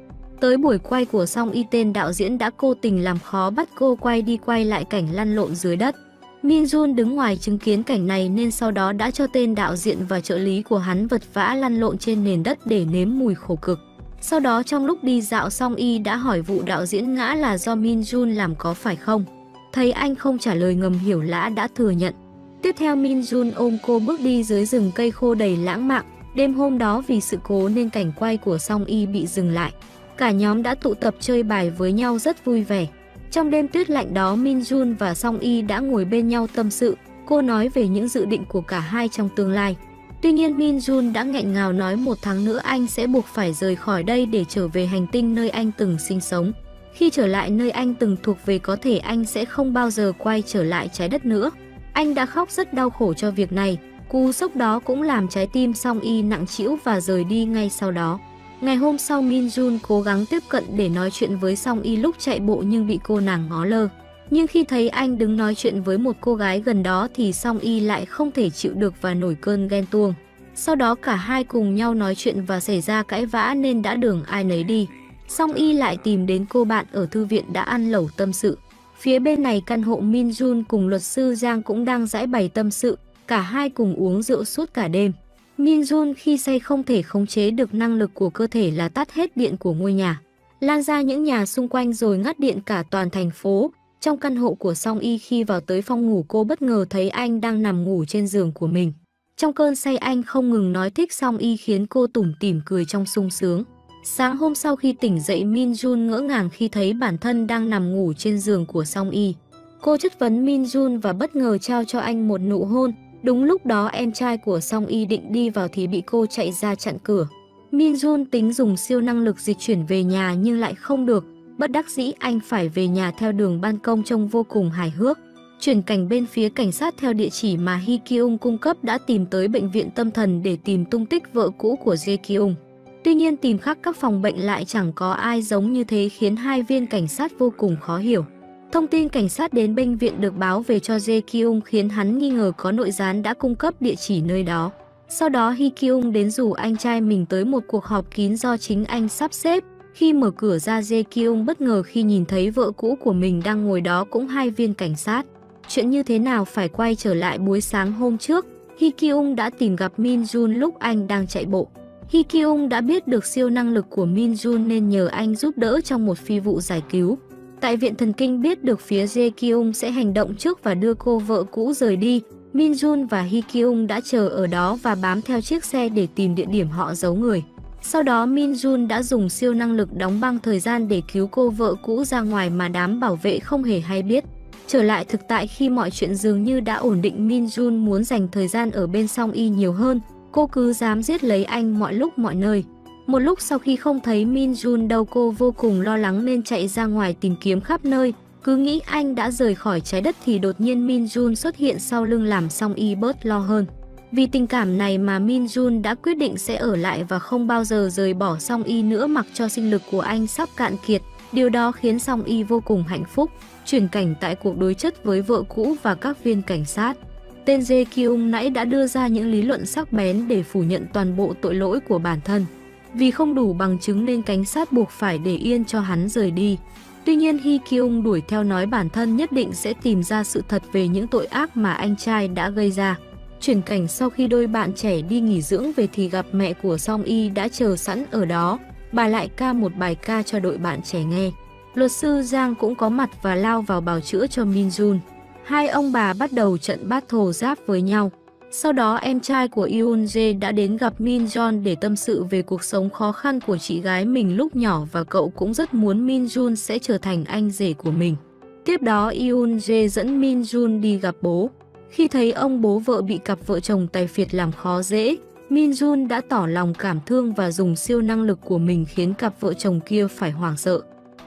A: Tới buổi quay của Song Y tên đạo diễn đã cố tình làm khó bắt cô quay đi quay lại cảnh lăn lộn dưới đất. Min Jun đứng ngoài chứng kiến cảnh này nên sau đó đã cho tên đạo diễn và trợ lý của hắn vật vã lăn lộn trên nền đất để nếm mùi khổ cực. Sau đó trong lúc đi dạo xong y đã hỏi vụ đạo diễn ngã là do Min Jun làm có phải không? Thấy anh không trả lời ngầm hiểu lã đã thừa nhận. Tiếp theo Min Jun ôm cô bước đi dưới rừng cây khô đầy lãng mạn. Đêm hôm đó vì sự cố nên cảnh quay của Song Y bị dừng lại. Cả nhóm đã tụ tập chơi bài với nhau rất vui vẻ. Trong đêm tuyết lạnh đó Min Jun và Song Y đã ngồi bên nhau tâm sự. Cô nói về những dự định của cả hai trong tương lai. Tuy nhiên Min Jun đã nghẹn ngào nói một tháng nữa anh sẽ buộc phải rời khỏi đây để trở về hành tinh nơi anh từng sinh sống. Khi trở lại nơi anh từng thuộc về có thể anh sẽ không bao giờ quay trở lại trái đất nữa. Anh đã khóc rất đau khổ cho việc này, cú sốc đó cũng làm trái tim song y nặng trĩu và rời đi ngay sau đó. Ngày hôm sau Min Jun cố gắng tiếp cận để nói chuyện với song y lúc chạy bộ nhưng bị cô nàng ngó lơ. Nhưng khi thấy anh đứng nói chuyện với một cô gái gần đó thì song y lại không thể chịu được và nổi cơn ghen tuông. Sau đó cả hai cùng nhau nói chuyện và xảy ra cãi vã nên đã đường ai nấy đi. Song y lại tìm đến cô bạn ở thư viện đã ăn lẩu tâm sự. Phía bên này căn hộ Min Jun cùng luật sư Giang cũng đang giải bày tâm sự, cả hai cùng uống rượu suốt cả đêm. Min Jun khi say không thể khống chế được năng lực của cơ thể là tắt hết điện của ngôi nhà. Lan ra những nhà xung quanh rồi ngắt điện cả toàn thành phố, trong căn hộ của Song Y khi vào tới phòng ngủ cô bất ngờ thấy anh đang nằm ngủ trên giường của mình. Trong cơn say anh không ngừng nói thích Song Y khiến cô tủm tỉm cười trong sung sướng. Sáng hôm sau khi tỉnh dậy Min Jun ngỡ ngàng khi thấy bản thân đang nằm ngủ trên giường của Song Y. Cô chất vấn Min Jun và bất ngờ trao cho anh một nụ hôn. Đúng lúc đó em trai của Song Y định đi vào thì bị cô chạy ra chặn cửa. Min Jun tính dùng siêu năng lực dịch chuyển về nhà nhưng lại không được bất đắc dĩ anh phải về nhà theo đường ban công trông vô cùng hài hước. Chuyển cảnh bên phía cảnh sát theo địa chỉ mà Hee Kyung cung cấp đã tìm tới bệnh viện tâm thần để tìm tung tích vợ cũ của Jae Kyung. Tuy nhiên tìm khắp các phòng bệnh lại chẳng có ai giống như thế khiến hai viên cảnh sát vô cùng khó hiểu. Thông tin cảnh sát đến bệnh viện được báo về cho Jae Kyung khiến hắn nghi ngờ có nội gián đã cung cấp địa chỉ nơi đó. Sau đó Hee Kyung đến rủ anh trai mình tới một cuộc họp kín do chính anh sắp xếp, khi mở cửa ra Jae Kyung bất ngờ khi nhìn thấy vợ cũ của mình đang ngồi đó cũng hai viên cảnh sát. chuyện như thế nào phải quay trở lại buổi sáng hôm trước. Hi Kyung đã tìm gặp Min Jun lúc anh đang chạy bộ. Hi Kyung đã biết được siêu năng lực của Min Jun nên nhờ anh giúp đỡ trong một phi vụ giải cứu. Tại viện thần kinh biết được phía Jae Kyung sẽ hành động trước và đưa cô vợ cũ rời đi, Min Jun và Hi Kyung đã chờ ở đó và bám theo chiếc xe để tìm địa điểm họ giấu người. Sau đó Min Jun đã dùng siêu năng lực đóng băng thời gian để cứu cô vợ cũ ra ngoài mà đám bảo vệ không hề hay biết. Trở lại thực tại khi mọi chuyện dường như đã ổn định Min Jun muốn dành thời gian ở bên song y nhiều hơn, cô cứ dám giết lấy anh mọi lúc mọi nơi. Một lúc sau khi không thấy Min Jun đâu cô vô cùng lo lắng nên chạy ra ngoài tìm kiếm khắp nơi, cứ nghĩ anh đã rời khỏi trái đất thì đột nhiên Min Jun xuất hiện sau lưng làm song y bớt lo hơn. Vì tình cảm này mà Min Jun đã quyết định sẽ ở lại và không bao giờ rời bỏ Song Y nữa mặc cho sinh lực của anh sắp cạn kiệt. Điều đó khiến Song Y vô cùng hạnh phúc, chuyển cảnh tại cuộc đối chất với vợ cũ và các viên cảnh sát. Tên Jae Kyung nãy đã đưa ra những lý luận sắc bén để phủ nhận toàn bộ tội lỗi của bản thân. Vì không đủ bằng chứng nên cảnh sát buộc phải để yên cho hắn rời đi. Tuy nhiên Hi Kyung đuổi theo nói bản thân nhất định sẽ tìm ra sự thật về những tội ác mà anh trai đã gây ra. Chuyển cảnh sau khi đôi bạn trẻ đi nghỉ dưỡng về thì gặp mẹ của Song Y đã chờ sẵn ở đó. Bà lại ca một bài ca cho đội bạn trẻ nghe. Luật sư Giang cũng có mặt và lao vào bào chữa cho Min Jun. Hai ông bà bắt đầu trận battle giáp với nhau. Sau đó em trai của Yoon Jae đã đến gặp Min Jun để tâm sự về cuộc sống khó khăn của chị gái mình lúc nhỏ và cậu cũng rất muốn Min Jun sẽ trở thành anh rể của mình. Tiếp đó Yoon Jae dẫn Min Jun đi gặp bố. Khi thấy ông bố vợ bị cặp vợ chồng tài phiệt làm khó dễ, Min Jun đã tỏ lòng cảm thương và dùng siêu năng lực của mình khiến cặp vợ chồng kia phải hoảng sợ.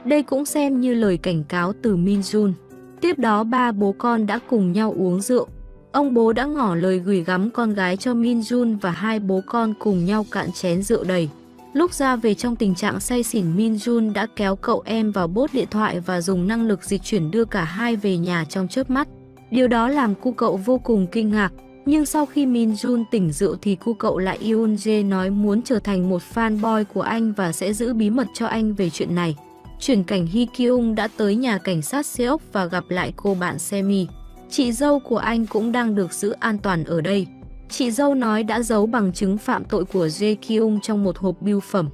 A: Đây cũng xem như lời cảnh cáo từ Min Jun. Tiếp đó ba bố con đã cùng nhau uống rượu. Ông bố đã ngỏ lời gửi gắm con gái cho Min Jun và hai bố con cùng nhau cạn chén rượu đầy. Lúc ra về trong tình trạng say xỉn Min Jun đã kéo cậu em vào bốt điện thoại và dùng năng lực dịch chuyển đưa cả hai về nhà trong chớp mắt. Điều đó làm cu cậu vô cùng kinh ngạc, nhưng sau khi Min Jun tỉnh rượu thì cu cậu lại Yoon Jae nói muốn trở thành một fanboy của anh và sẽ giữ bí mật cho anh về chuyện này. Chuyển cảnh Hee Kyung đã tới nhà cảnh sát Seok và gặp lại cô bạn Semi. Chị dâu của anh cũng đang được giữ an toàn ở đây. Chị dâu nói đã giấu bằng chứng phạm tội của Jae Kyung trong một hộp bưu phẩm.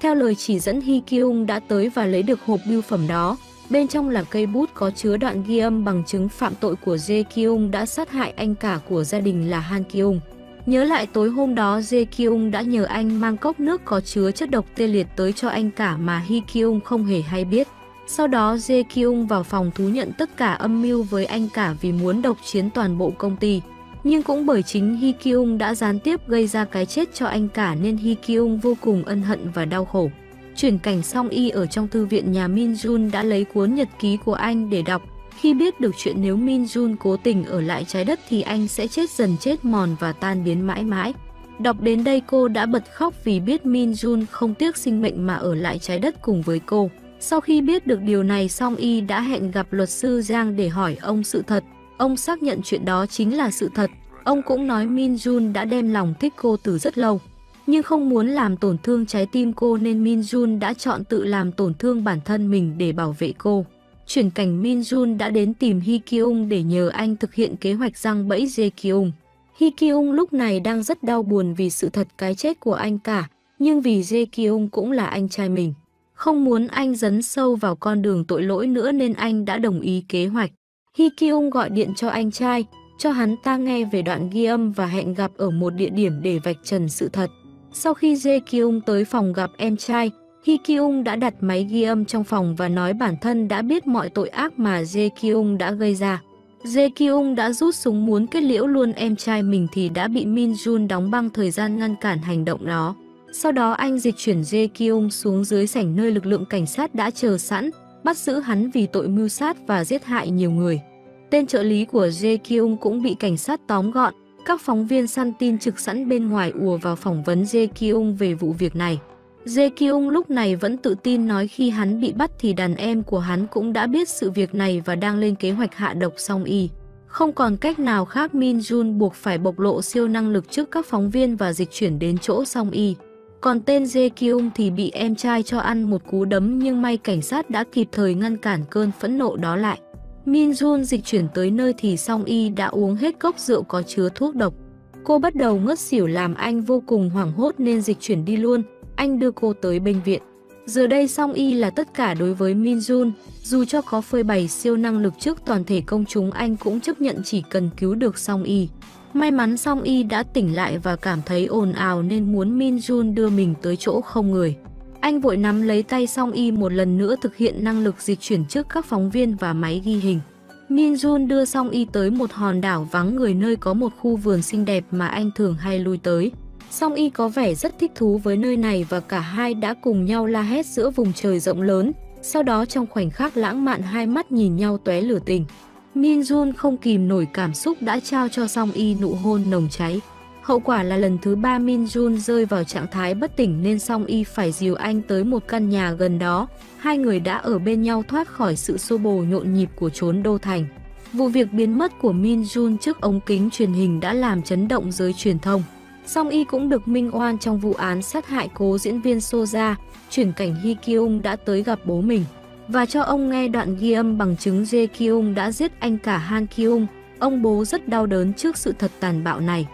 A: Theo lời chỉ dẫn, Hee Kyung đã tới và lấy được hộp bưu phẩm đó. Bên trong là cây bút có chứa đoạn ghi âm bằng chứng phạm tội của Jae Kyung đã sát hại anh cả của gia đình là Han Kyung. Nhớ lại tối hôm đó, Jae Kyung đã nhờ anh mang cốc nước có chứa chất độc tê liệt tới cho anh cả mà Hee Kyung không hề hay biết. Sau đó Jae Kyung vào phòng thú nhận tất cả âm mưu với anh cả vì muốn độc chiến toàn bộ công ty. Nhưng cũng bởi chính Hee Kyung đã gián tiếp gây ra cái chết cho anh cả nên Hee Kyung vô cùng ân hận và đau khổ. Chuyển cảnh xong y ở trong thư viện nhà Min Jun đã lấy cuốn nhật ký của anh để đọc. Khi biết được chuyện nếu Min Jun cố tình ở lại trái đất thì anh sẽ chết dần chết mòn và tan biến mãi mãi. Đọc đến đây cô đã bật khóc vì biết Min Jun không tiếc sinh mệnh mà ở lại trái đất cùng với cô. Sau khi biết được điều này Song Y đã hẹn gặp luật sư Giang để hỏi ông sự thật. Ông xác nhận chuyện đó chính là sự thật. Ông cũng nói Min Jun đã đem lòng thích cô từ rất lâu nhưng không muốn làm tổn thương trái tim cô nên Min Jun đã chọn tự làm tổn thương bản thân mình để bảo vệ cô. Chuyển cảnh Min Jun đã đến tìm Hee Kyung để nhờ anh thực hiện kế hoạch răng bẫy Jae Kyung. Hee Kyung lúc này đang rất đau buồn vì sự thật cái chết của anh cả, nhưng vì Jae Kyung cũng là anh trai mình. Không muốn anh dấn sâu vào con đường tội lỗi nữa nên anh đã đồng ý kế hoạch. Hee Kyung gọi điện cho anh trai, cho hắn ta nghe về đoạn ghi âm và hẹn gặp ở một địa điểm để vạch trần sự thật. Sau khi Jae Kyung tới phòng gặp em trai, Hee Kyung đã đặt máy ghi âm trong phòng và nói bản thân đã biết mọi tội ác mà Jae Kyung đã gây ra. Jae Kyung đã rút súng muốn kết liễu luôn em trai mình thì đã bị Min Jun đóng băng thời gian ngăn cản hành động đó. Sau đó anh dịch chuyển Jae Kyung xuống dưới sảnh nơi lực lượng cảnh sát đã chờ sẵn, bắt giữ hắn vì tội mưu sát và giết hại nhiều người. Tên trợ lý của Jae Kyung cũng bị cảnh sát tóm gọn, các phóng viên săn tin trực sẵn bên ngoài ùa vào phỏng vấn Jae Kyung về vụ việc này. Jae Kyung lúc này vẫn tự tin nói khi hắn bị bắt thì đàn em của hắn cũng đã biết sự việc này và đang lên kế hoạch hạ độc song y. Không còn cách nào khác Min Jun buộc phải bộc lộ siêu năng lực trước các phóng viên và dịch chuyển đến chỗ song y. Còn tên Jae Kyung thì bị em trai cho ăn một cú đấm nhưng may cảnh sát đã kịp thời ngăn cản cơn phẫn nộ đó lại. Min Jun dịch chuyển tới nơi thì Song Y đã uống hết cốc rượu có chứa thuốc độc. Cô bắt đầu ngất xỉu làm anh vô cùng hoảng hốt nên dịch chuyển đi luôn, anh đưa cô tới bệnh viện. Giờ đây Song Y là tất cả đối với Min Jun, dù cho có phơi bày siêu năng lực trước toàn thể công chúng anh cũng chấp nhận chỉ cần cứu được Song Y. May mắn Song Y đã tỉnh lại và cảm thấy ồn ào nên muốn Min Jun đưa mình tới chỗ không người. Anh vội nắm lấy tay Song Y một lần nữa thực hiện năng lực dịch chuyển trước các phóng viên và máy ghi hình. Min Jun đưa Song Y tới một hòn đảo vắng người nơi có một khu vườn xinh đẹp mà anh thường hay lui tới. Song Y có vẻ rất thích thú với nơi này và cả hai đã cùng nhau la hét giữa vùng trời rộng lớn. Sau đó trong khoảnh khắc lãng mạn hai mắt nhìn nhau tóe lửa tình. Min Jun không kìm nổi cảm xúc đã trao cho Song Y nụ hôn nồng cháy. Hậu quả là lần thứ ba Min Jun rơi vào trạng thái bất tỉnh nên Song Y phải dìu anh tới một căn nhà gần đó. Hai người đã ở bên nhau thoát khỏi sự xô bồ nhộn nhịp của chốn đô thành. Vụ việc biến mất của Min Jun trước ống kính truyền hình đã làm chấn động giới truyền thông. Song Y cũng được minh oan trong vụ án sát hại cố diễn viên Soja, chuyển cảnh Hee Kyung đã tới gặp bố mình và cho ông nghe đoạn ghi âm bằng chứng Jae Kyung đã giết anh cả Han Kyung. Ông bố rất đau đớn trước sự thật tàn bạo này.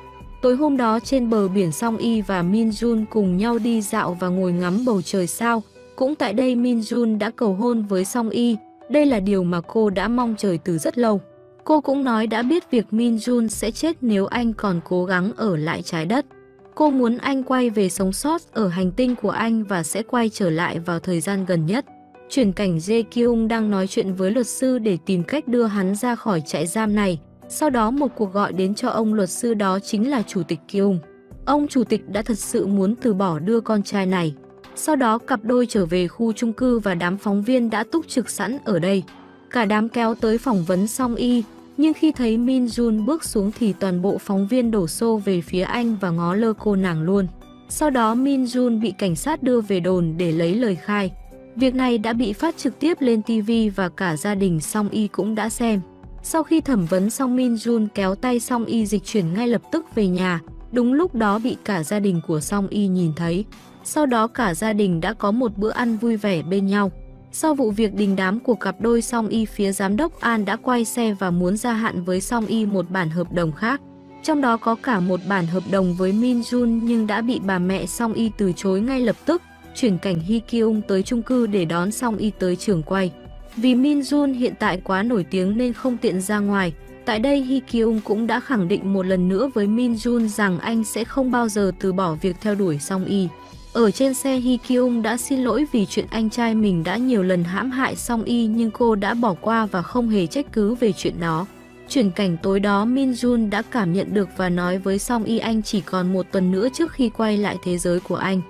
A: Tối hôm đó trên bờ biển Song Y và Min Jun cùng nhau đi dạo và ngồi ngắm bầu trời sao. Cũng tại đây Min Jun đã cầu hôn với Song Y. Đây là điều mà cô đã mong chờ từ rất lâu. Cô cũng nói đã biết việc Min Jun sẽ chết nếu anh còn cố gắng ở lại trái đất. Cô muốn anh quay về sống sót ở hành tinh của anh và sẽ quay trở lại vào thời gian gần nhất. Chuyển cảnh Jae Kyung đang nói chuyện với luật sư để tìm cách đưa hắn ra khỏi trại giam này. Sau đó một cuộc gọi đến cho ông luật sư đó chính là Chủ tịch Kyung. Ông Chủ tịch đã thật sự muốn từ bỏ đưa con trai này. Sau đó cặp đôi trở về khu chung cư và đám phóng viên đã túc trực sẵn ở đây. Cả đám kéo tới phỏng vấn song y, nhưng khi thấy Min Jun bước xuống thì toàn bộ phóng viên đổ xô về phía anh và ngó lơ cô nàng luôn. Sau đó Min Jun bị cảnh sát đưa về đồn để lấy lời khai. Việc này đã bị phát trực tiếp lên TV và cả gia đình Song Y cũng đã xem. Sau khi thẩm vấn xong Min Jun kéo tay Song Y dịch chuyển ngay lập tức về nhà, đúng lúc đó bị cả gia đình của Song Y nhìn thấy. Sau đó cả gia đình đã có một bữa ăn vui vẻ bên nhau. Sau vụ việc đình đám của cặp đôi Song Y phía giám đốc An đã quay xe và muốn gia hạn với Song Y một bản hợp đồng khác. Trong đó có cả một bản hợp đồng với Min Jun nhưng đã bị bà mẹ Song Y từ chối ngay lập tức, chuyển cảnh Hee Kyung tới chung cư để đón Song Y tới trường quay. Vì Min Jun hiện tại quá nổi tiếng nên không tiện ra ngoài, tại đây Hee Kyung cũng đã khẳng định một lần nữa với Min Jun rằng anh sẽ không bao giờ từ bỏ việc theo đuổi Song Y. Ở trên xe Hee Kyung đã xin lỗi vì chuyện anh trai mình đã nhiều lần hãm hại Song Y nhưng cô đã bỏ qua và không hề trách cứ về chuyện đó. Chuyển cảnh tối đó Min Jun đã cảm nhận được và nói với Song Y anh chỉ còn một tuần nữa trước khi quay lại thế giới của anh.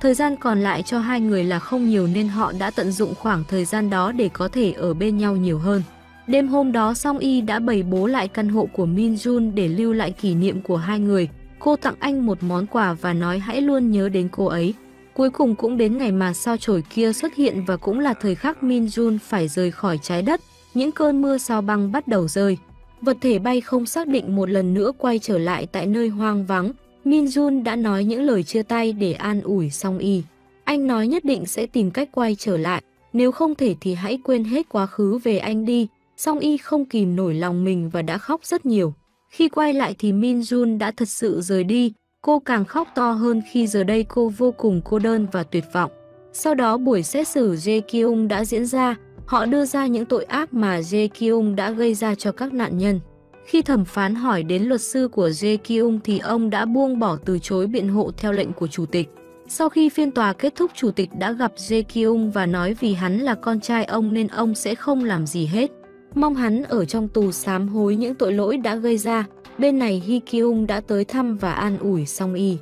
A: Thời gian còn lại cho hai người là không nhiều nên họ đã tận dụng khoảng thời gian đó để có thể ở bên nhau nhiều hơn. Đêm hôm đó, Song Y đã bày bố lại căn hộ của Min Jun để lưu lại kỷ niệm của hai người. Cô tặng anh một món quà và nói hãy luôn nhớ đến cô ấy. Cuối cùng cũng đến ngày mà sao chổi kia xuất hiện và cũng là thời khắc Min Jun phải rời khỏi trái đất. Những cơn mưa sao băng bắt đầu rơi. Vật thể bay không xác định một lần nữa quay trở lại tại nơi hoang vắng. Min Jun đã nói những lời chia tay để an ủi Song Y. Anh nói nhất định sẽ tìm cách quay trở lại, nếu không thể thì hãy quên hết quá khứ về anh đi. Song Y không kìm nổi lòng mình và đã khóc rất nhiều. Khi quay lại thì Min Jun đã thật sự rời đi, cô càng khóc to hơn khi giờ đây cô vô cùng cô đơn và tuyệt vọng. Sau đó buổi xét xử Jae Kyung đã diễn ra, họ đưa ra những tội ác mà Jae Kyung đã gây ra cho các nạn nhân. Khi thẩm phán hỏi đến luật sư của Jae Kyung thì ông đã buông bỏ từ chối biện hộ theo lệnh của chủ tịch. Sau khi phiên tòa kết thúc, chủ tịch đã gặp Jae Kyung và nói vì hắn là con trai ông nên ông sẽ không làm gì hết. Mong hắn ở trong tù sám hối những tội lỗi đã gây ra. Bên này Hee Kyung đã tới thăm và an ủi Song Y.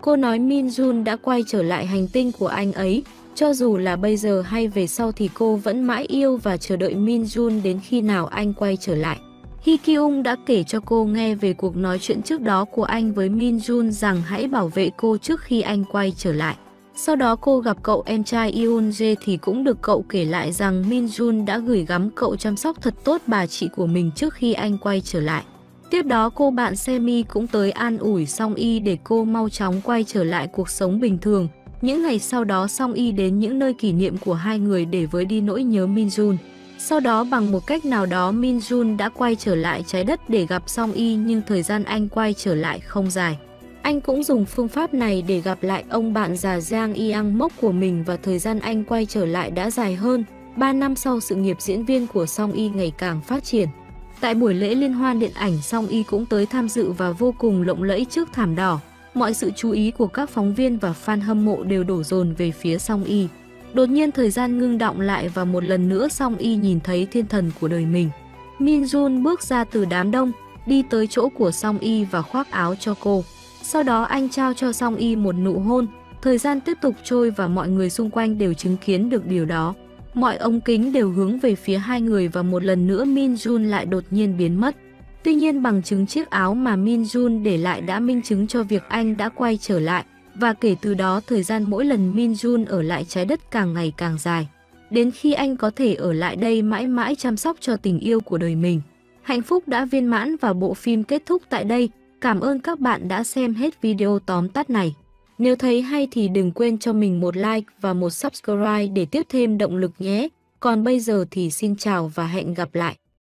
A: Cô nói Min Jun đã quay trở lại hành tinh của anh ấy. Cho dù là bây giờ hay về sau thì cô vẫn mãi yêu và chờ đợi Min Jun đến khi nào anh quay trở lại. Hee Kyung đã kể cho cô nghe về cuộc nói chuyện trước đó của anh với Min Jun rằng hãy bảo vệ cô trước khi anh quay trở lại. Sau đó cô gặp cậu em trai Yoon Jae thì cũng được cậu kể lại rằng Min Jun đã gửi gắm cậu chăm sóc thật tốt bà chị của mình trước khi anh quay trở lại. Tiếp đó cô bạn Semi cũng tới an ủi Song Y để cô mau chóng quay trở lại cuộc sống bình thường. Những ngày sau đó Song Y đến những nơi kỷ niệm của hai người để với đi nỗi nhớ Min Jun. Sau đó bằng một cách nào đó, Min Jun đã quay trở lại trái đất để gặp Song Y nhưng thời gian anh quay trở lại không dài. Anh cũng dùng phương pháp này để gặp lại ông bạn già Giang Yang Mốc của mình và thời gian anh quay trở lại đã dài hơn. 3 năm sau, sự nghiệp diễn viên của Song Y ngày càng phát triển. Tại buổi lễ liên hoan điện ảnh, Song Y cũng tới tham dự và vô cùng lộng lẫy trước thảm đỏ. Mọi sự chú ý của các phóng viên và fan hâm mộ đều đổ dồn về phía Song Y. Đột nhiên thời gian ngưng động lại và một lần nữa Song Y nhìn thấy thiên thần của đời mình. Min Jun bước ra từ đám đông, đi tới chỗ của Song Y và khoác áo cho cô. Sau đó anh trao cho Song Y một nụ hôn. Thời gian tiếp tục trôi và mọi người xung quanh đều chứng kiến được điều đó. Mọi ống kính đều hướng về phía hai người và một lần nữa Min Jun lại đột nhiên biến mất. Tuy nhiên bằng chứng chiếc áo mà Min Jun để lại đã minh chứng cho việc anh đã quay trở lại và kể từ đó thời gian mỗi lần Min Jun ở lại trái đất càng ngày càng dài. Đến khi anh có thể ở lại đây mãi mãi chăm sóc cho tình yêu của đời mình. Hạnh phúc đã viên mãn và bộ phim kết thúc tại đây. Cảm ơn các bạn đã xem hết video tóm tắt này. Nếu thấy hay thì đừng quên cho mình một like và một subscribe để tiếp thêm động lực nhé. Còn bây giờ thì xin chào và hẹn gặp lại.